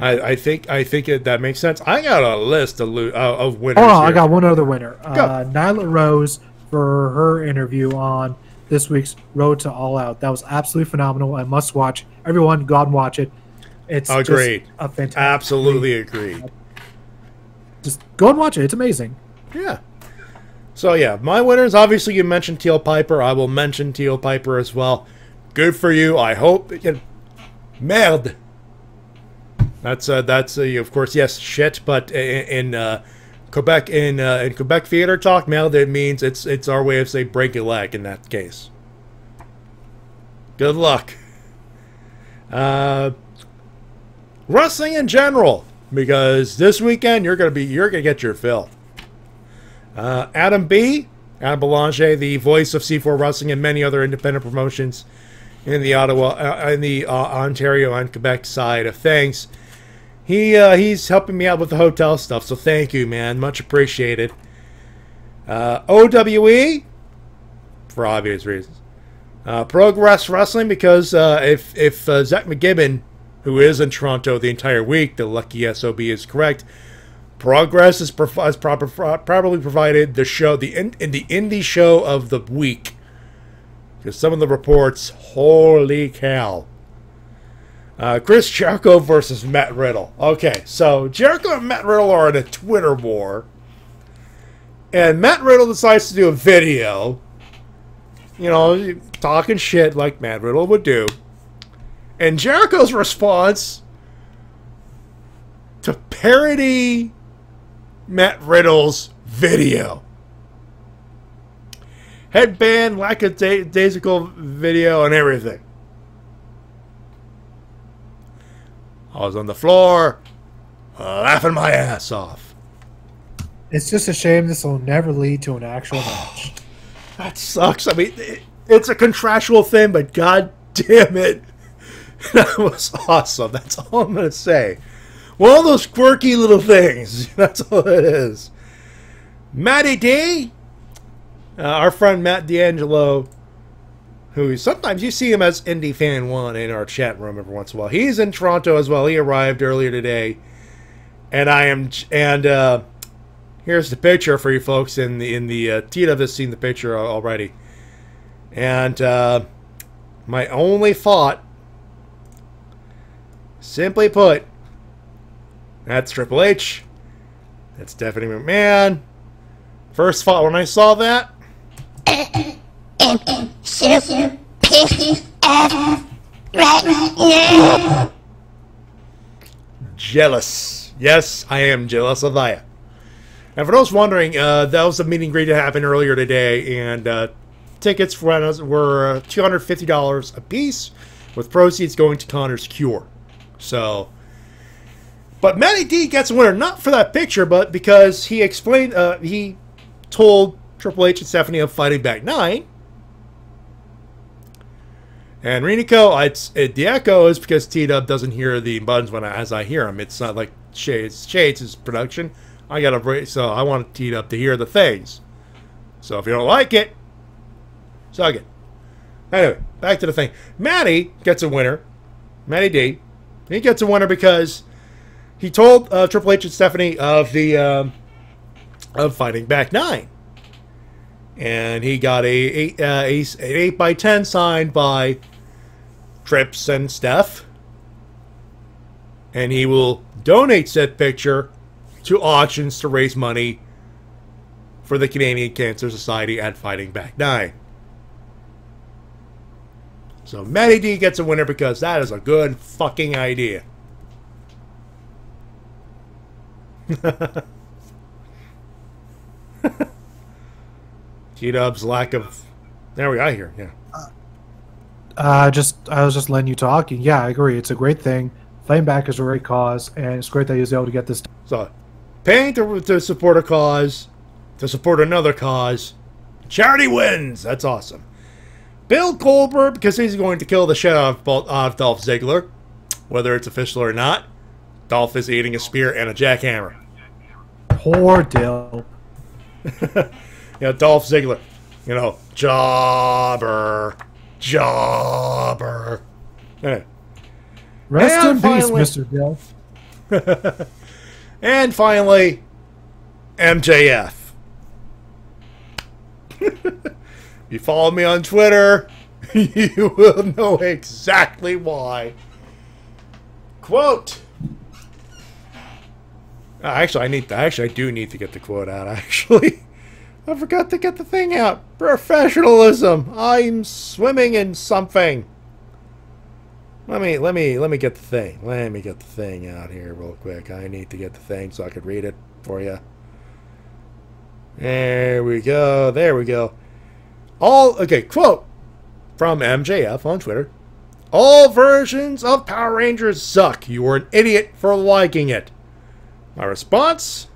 I, I think I think it, that makes sense. I got a list of lo- uh, of winners. Hold on, I got one other winner. Go. Uh, Nyla Rose for her interview on this week's Road to All Out. That was absolutely phenomenal. I must watch. Everyone, go out and watch it. It's just Agreed. a fantastic. Absolutely agreed. Just go and watch it. It's amazing. Yeah. So yeah, my winners. Obviously, you mentioned Teal Piper. I will mention Teal Piper as well. Good for you. I hope. You merde. That's uh, that's uh, of course yes shit, but in, uh, Quebec in uh, in Quebec theater talk, now that means it's it's our way of saying break a leg in that case. Good luck. Uh, wrestling in general, because this weekend you're gonna be you're gonna get your fill. Uh, Adam B. Adam Belanger, the voice of C4 Wrestling and many other independent promotions in the Ottawa, uh, in the uh, Ontario and Quebec side of things. He uh, he's helping me out with the hotel stuff, so thank you, man, much appreciated. Uh, OWE, for obvious reasons. Uh, Progress Wrestling because uh, if if uh, Zach McGibbon, who is in Toronto the entire week, the lucky sob is correct. Progress is, prof- has proper, probably provided the show, the in, in the indie show of the week. Because some of the reports, holy cow. Uh, Chris Jericho versus Matt Riddle. Okay, so Jericho and Matt Riddle are in a Twitter war. And Matt Riddle decides to do a video you know, talking shit like Matt Riddle would do. And Jericho's response to parody Matt Riddle's video. Headband, lackadaisical video, and everything. I was on the floor, laughing my ass off. It's just a shame this will never lead to an actual match. That sucks. I mean, it, it's a contractual thing, but god damn it. That was awesome. That's all I'm going to say. One of those quirky little things. That's all it is. Matty D, uh, our friend Matt D'Angelo, who sometimes you see him as Indie Fan One in our chat room every once in a while. He's in Toronto as well. He arrived earlier today, and I am and uh, here's the picture for you folks in the in the uh, Tita has seen the picture already, and uh, my only thought, simply put, that's Triple H. That's Stephanie McMahon. First thought when I saw that. Jealous. Yes, I am jealous of that. And for those wondering, uh, that was a meeting greet that happened earlier today, and uh, tickets were uh, $250 a piece, with proceeds going to Connor's Cure. So, but Matty D gets a winner not for that picture, but because he explained, uh, he told Triple H and Stephanie of Fighting Back Nine. And Renico, it's it, the echo is because T Dub doesn't hear the buttons when I, as I hear them. It's not like Shades. Shades is production. I gotta break, so I want T Dub to hear the things. So if you don't like it, suck it. Anyway, back to the thing. Matty gets a winner. Matty D. He gets a winner because he told uh, Triple H and Stephanie of the um, of Fighting Back Nine, and he got a eight, uh, a, an eight by ten signed by Trips and Steph, and he will donate said picture to auctions to raise money for the Canadian Cancer Society at Fighting Back Nine. So Matty D gets a winner because that is a good fucking idea. G Dub's lack of. There we are here. Yeah. Uh, just I was just letting you talk. Yeah, I agree. It's a great thing. Fighting back is a great cause, and it's great that he was able to get this. So, paying to, to support a cause, to support another cause, charity wins. That's awesome. Bill Goldberg, because he's going to kill the shit out of, of Dolph Ziggler, whether it's official or not. Dolph is eating a spear and a jackhammer. Poor Dill. you know, Dolph Ziggler. You know, jobber. Jobber. Anyway. Rest And in peace, finally- Mr. Dill. And finally, MJF. you follow me on Twitter, you will know exactly why. Quote. Uh, Actually, I need. To, actually, I do need to get the quote out. Actually, I forgot to get the thing out. Professionalism. I'm swimming in something. Let me let me let me get the thing. Let me get the thing out here real quick. I need to get the thing so I could read it for you. There we go. There we go. All okay, quote from MJF on Twitter. All versions of Power Rangers suck. You were an idiot for liking it. My response?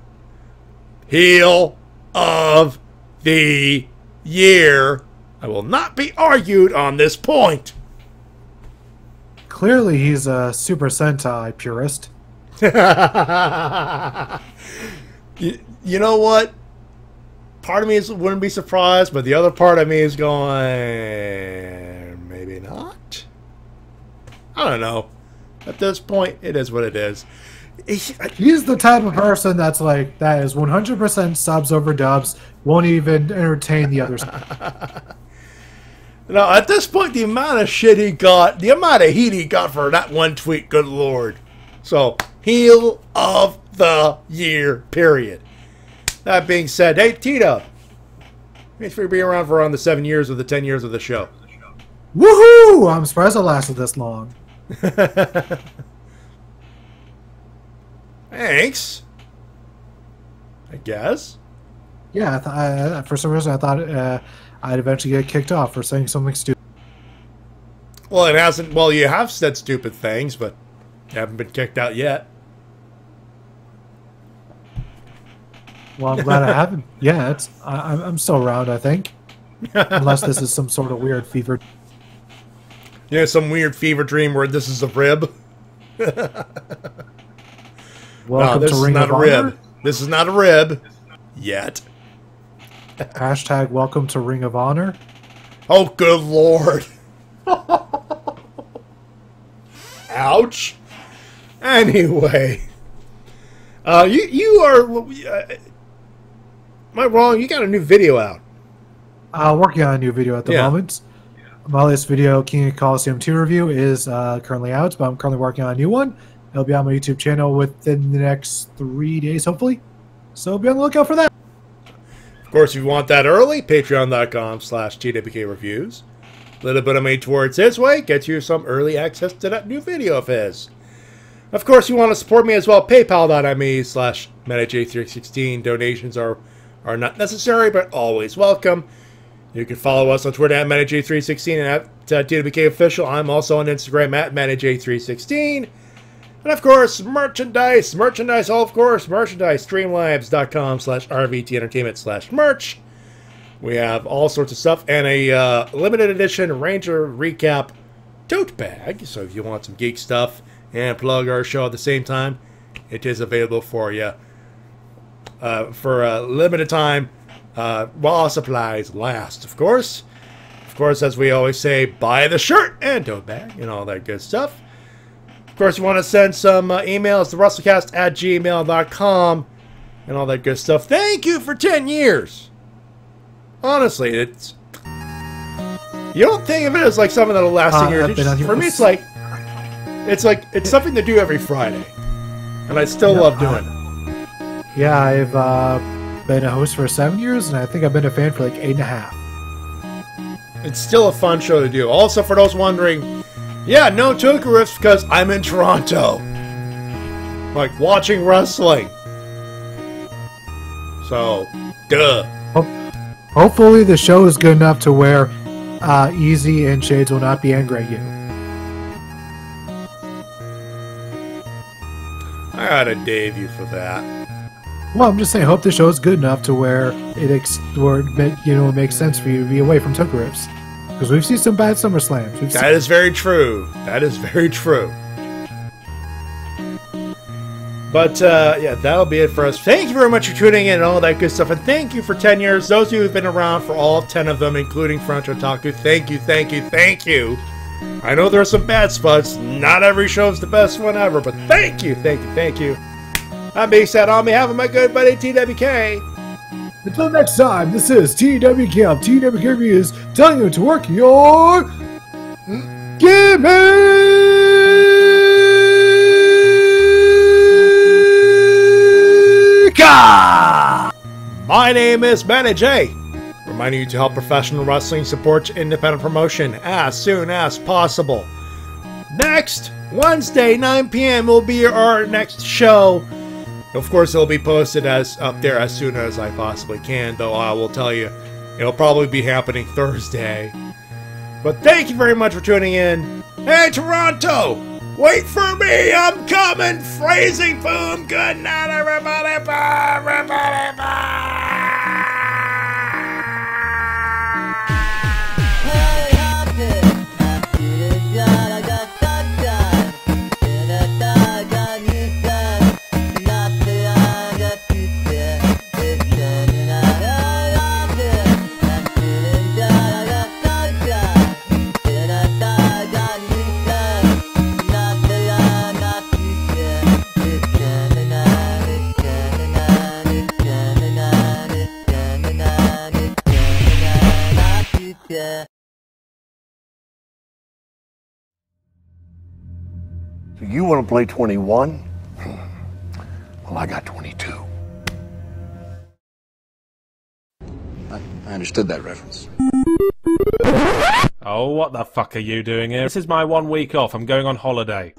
Heel of the year. I will not be argued on this point. Clearly, he's a Super Sentai purist. you, you know what? Part of me is, wouldn't be surprised, but the other part of me is going, maybe not. I don't know. At this point, it is what it is. He's the type of person that's like that is 100% subs over dubs, won't even entertain the others. Now, at this point, the amount of shit he got, the amount of heat he got for that one tweet, good lord. So, heel of the year, period. That being said, hey, Tito, Thanks for being around for around the seven years of the ten years of the show. Woohoo! I'm surprised it lasted this long. Thanks. I guess. Yeah, I th- I, for some reason I thought uh, I'd eventually get kicked off for saying something stupid. Well, it hasn't. Well, you have said stupid things, but you haven't been kicked out yet. Well, I'm glad I haven't. Yeah, it's I, I'm I'm still around. I think, unless this is some sort of weird fever. Yeah, some weird fever dream where this is a rib. Welcome no, this to is Ring not of a rib. Honor. This is not a rib yet. Hashtag Welcome to Ring of Honor. Oh, good lord. Ouch. Anyway, uh, you you are. Uh, am I wrong? You got a new video out. Uh, working on a new video at the Yeah. moment. My latest video, King of Colosseum 2 review, is uh, currently out, but I'm currently working on a new one. It'll be on my YouTube channel within the next three days, hopefully. So be on the lookout for that. Of course, if you want that early, patreon.com slash TWK reviews. A little bit of money towards his way gets you some early access to that new video of his. Of course, you want to support me as well, paypal.me slash MattyJay316. Donations are, are not necessary, but always welcome. You can follow us on Twitter at MattyJay316 and at uh, Official. I'm also on Instagram at MattyJay316. And of course, merchandise. Merchandise, all of course, merchandise. Streamlabs.com slash RVT Entertainment slash merch. We have all sorts of stuff and a uh, limited edition Ranger recap tote bag. So if you want some geek stuff and plug our show at the same time, it is available for you uh, for a limited time uh, while supplies last, of course. Of course, as we always say, buy the shirt and tote bag and all that good stuff. Of course, you want to send some uh, emails to wrestlecast at gmail.com and all that good stuff. Thank you for 10 years. Honestly, it's. You don't think of it as like something that'll last Uh, 10 years. I've It's been just- for me, it's like. It's like. It's something to do every Friday. And I still Yeah, love doing it. Yeah, I've uh, been a host for seven years, and I think I've been a fan for like eight and a half. It's still a fun show to do. Also, for those wondering, yeah, no Toku riffs because I'm in Toronto. Like, watching wrestling. So, duh. Hopefully, the show is good enough to where uh, Easy and Shades will not be angry at you. I gotta Dave you for that. Well, I'm just saying, hope the show is good enough to where it ex- where it, you know it makes sense for you to be away from Toku because we've seen some bad Summer Slams. We've That is very true. That is very true. But uh, yeah, that'll be it for us. Thank you very much for tuning in and all that good stuff. And thank you for 10 years. Those of you who've been around for all 10 of them, including French Otaku, thank you, thank you, thank you. I know there are some bad spots. Not every show's the best one ever, but thank you, thank you, thank you. That being said, on behalf of my good buddy TWK, Until next time, this is TWK. TW Camp is telling you to work your gimmick. My name is Matty Jay. Reminding you to help professional wrestling support independent promotion as soon as possible. Next Wednesday, 9 p.m. will be our next show. Of course, it'll be posted as up there as soon as I possibly can, though I will tell you it'll probably be happening Thursday. But thank you very much for tuning in. Hey, Toronto! Wait for me! I'm coming! Phrasing boom! Good night, everybody! Bye, everybody! Bye! So you want to play 21? Well, I got 22. I, I understood that reference. Oh, what the fuck are you doing here? This is my one week off. I'm going on holiday.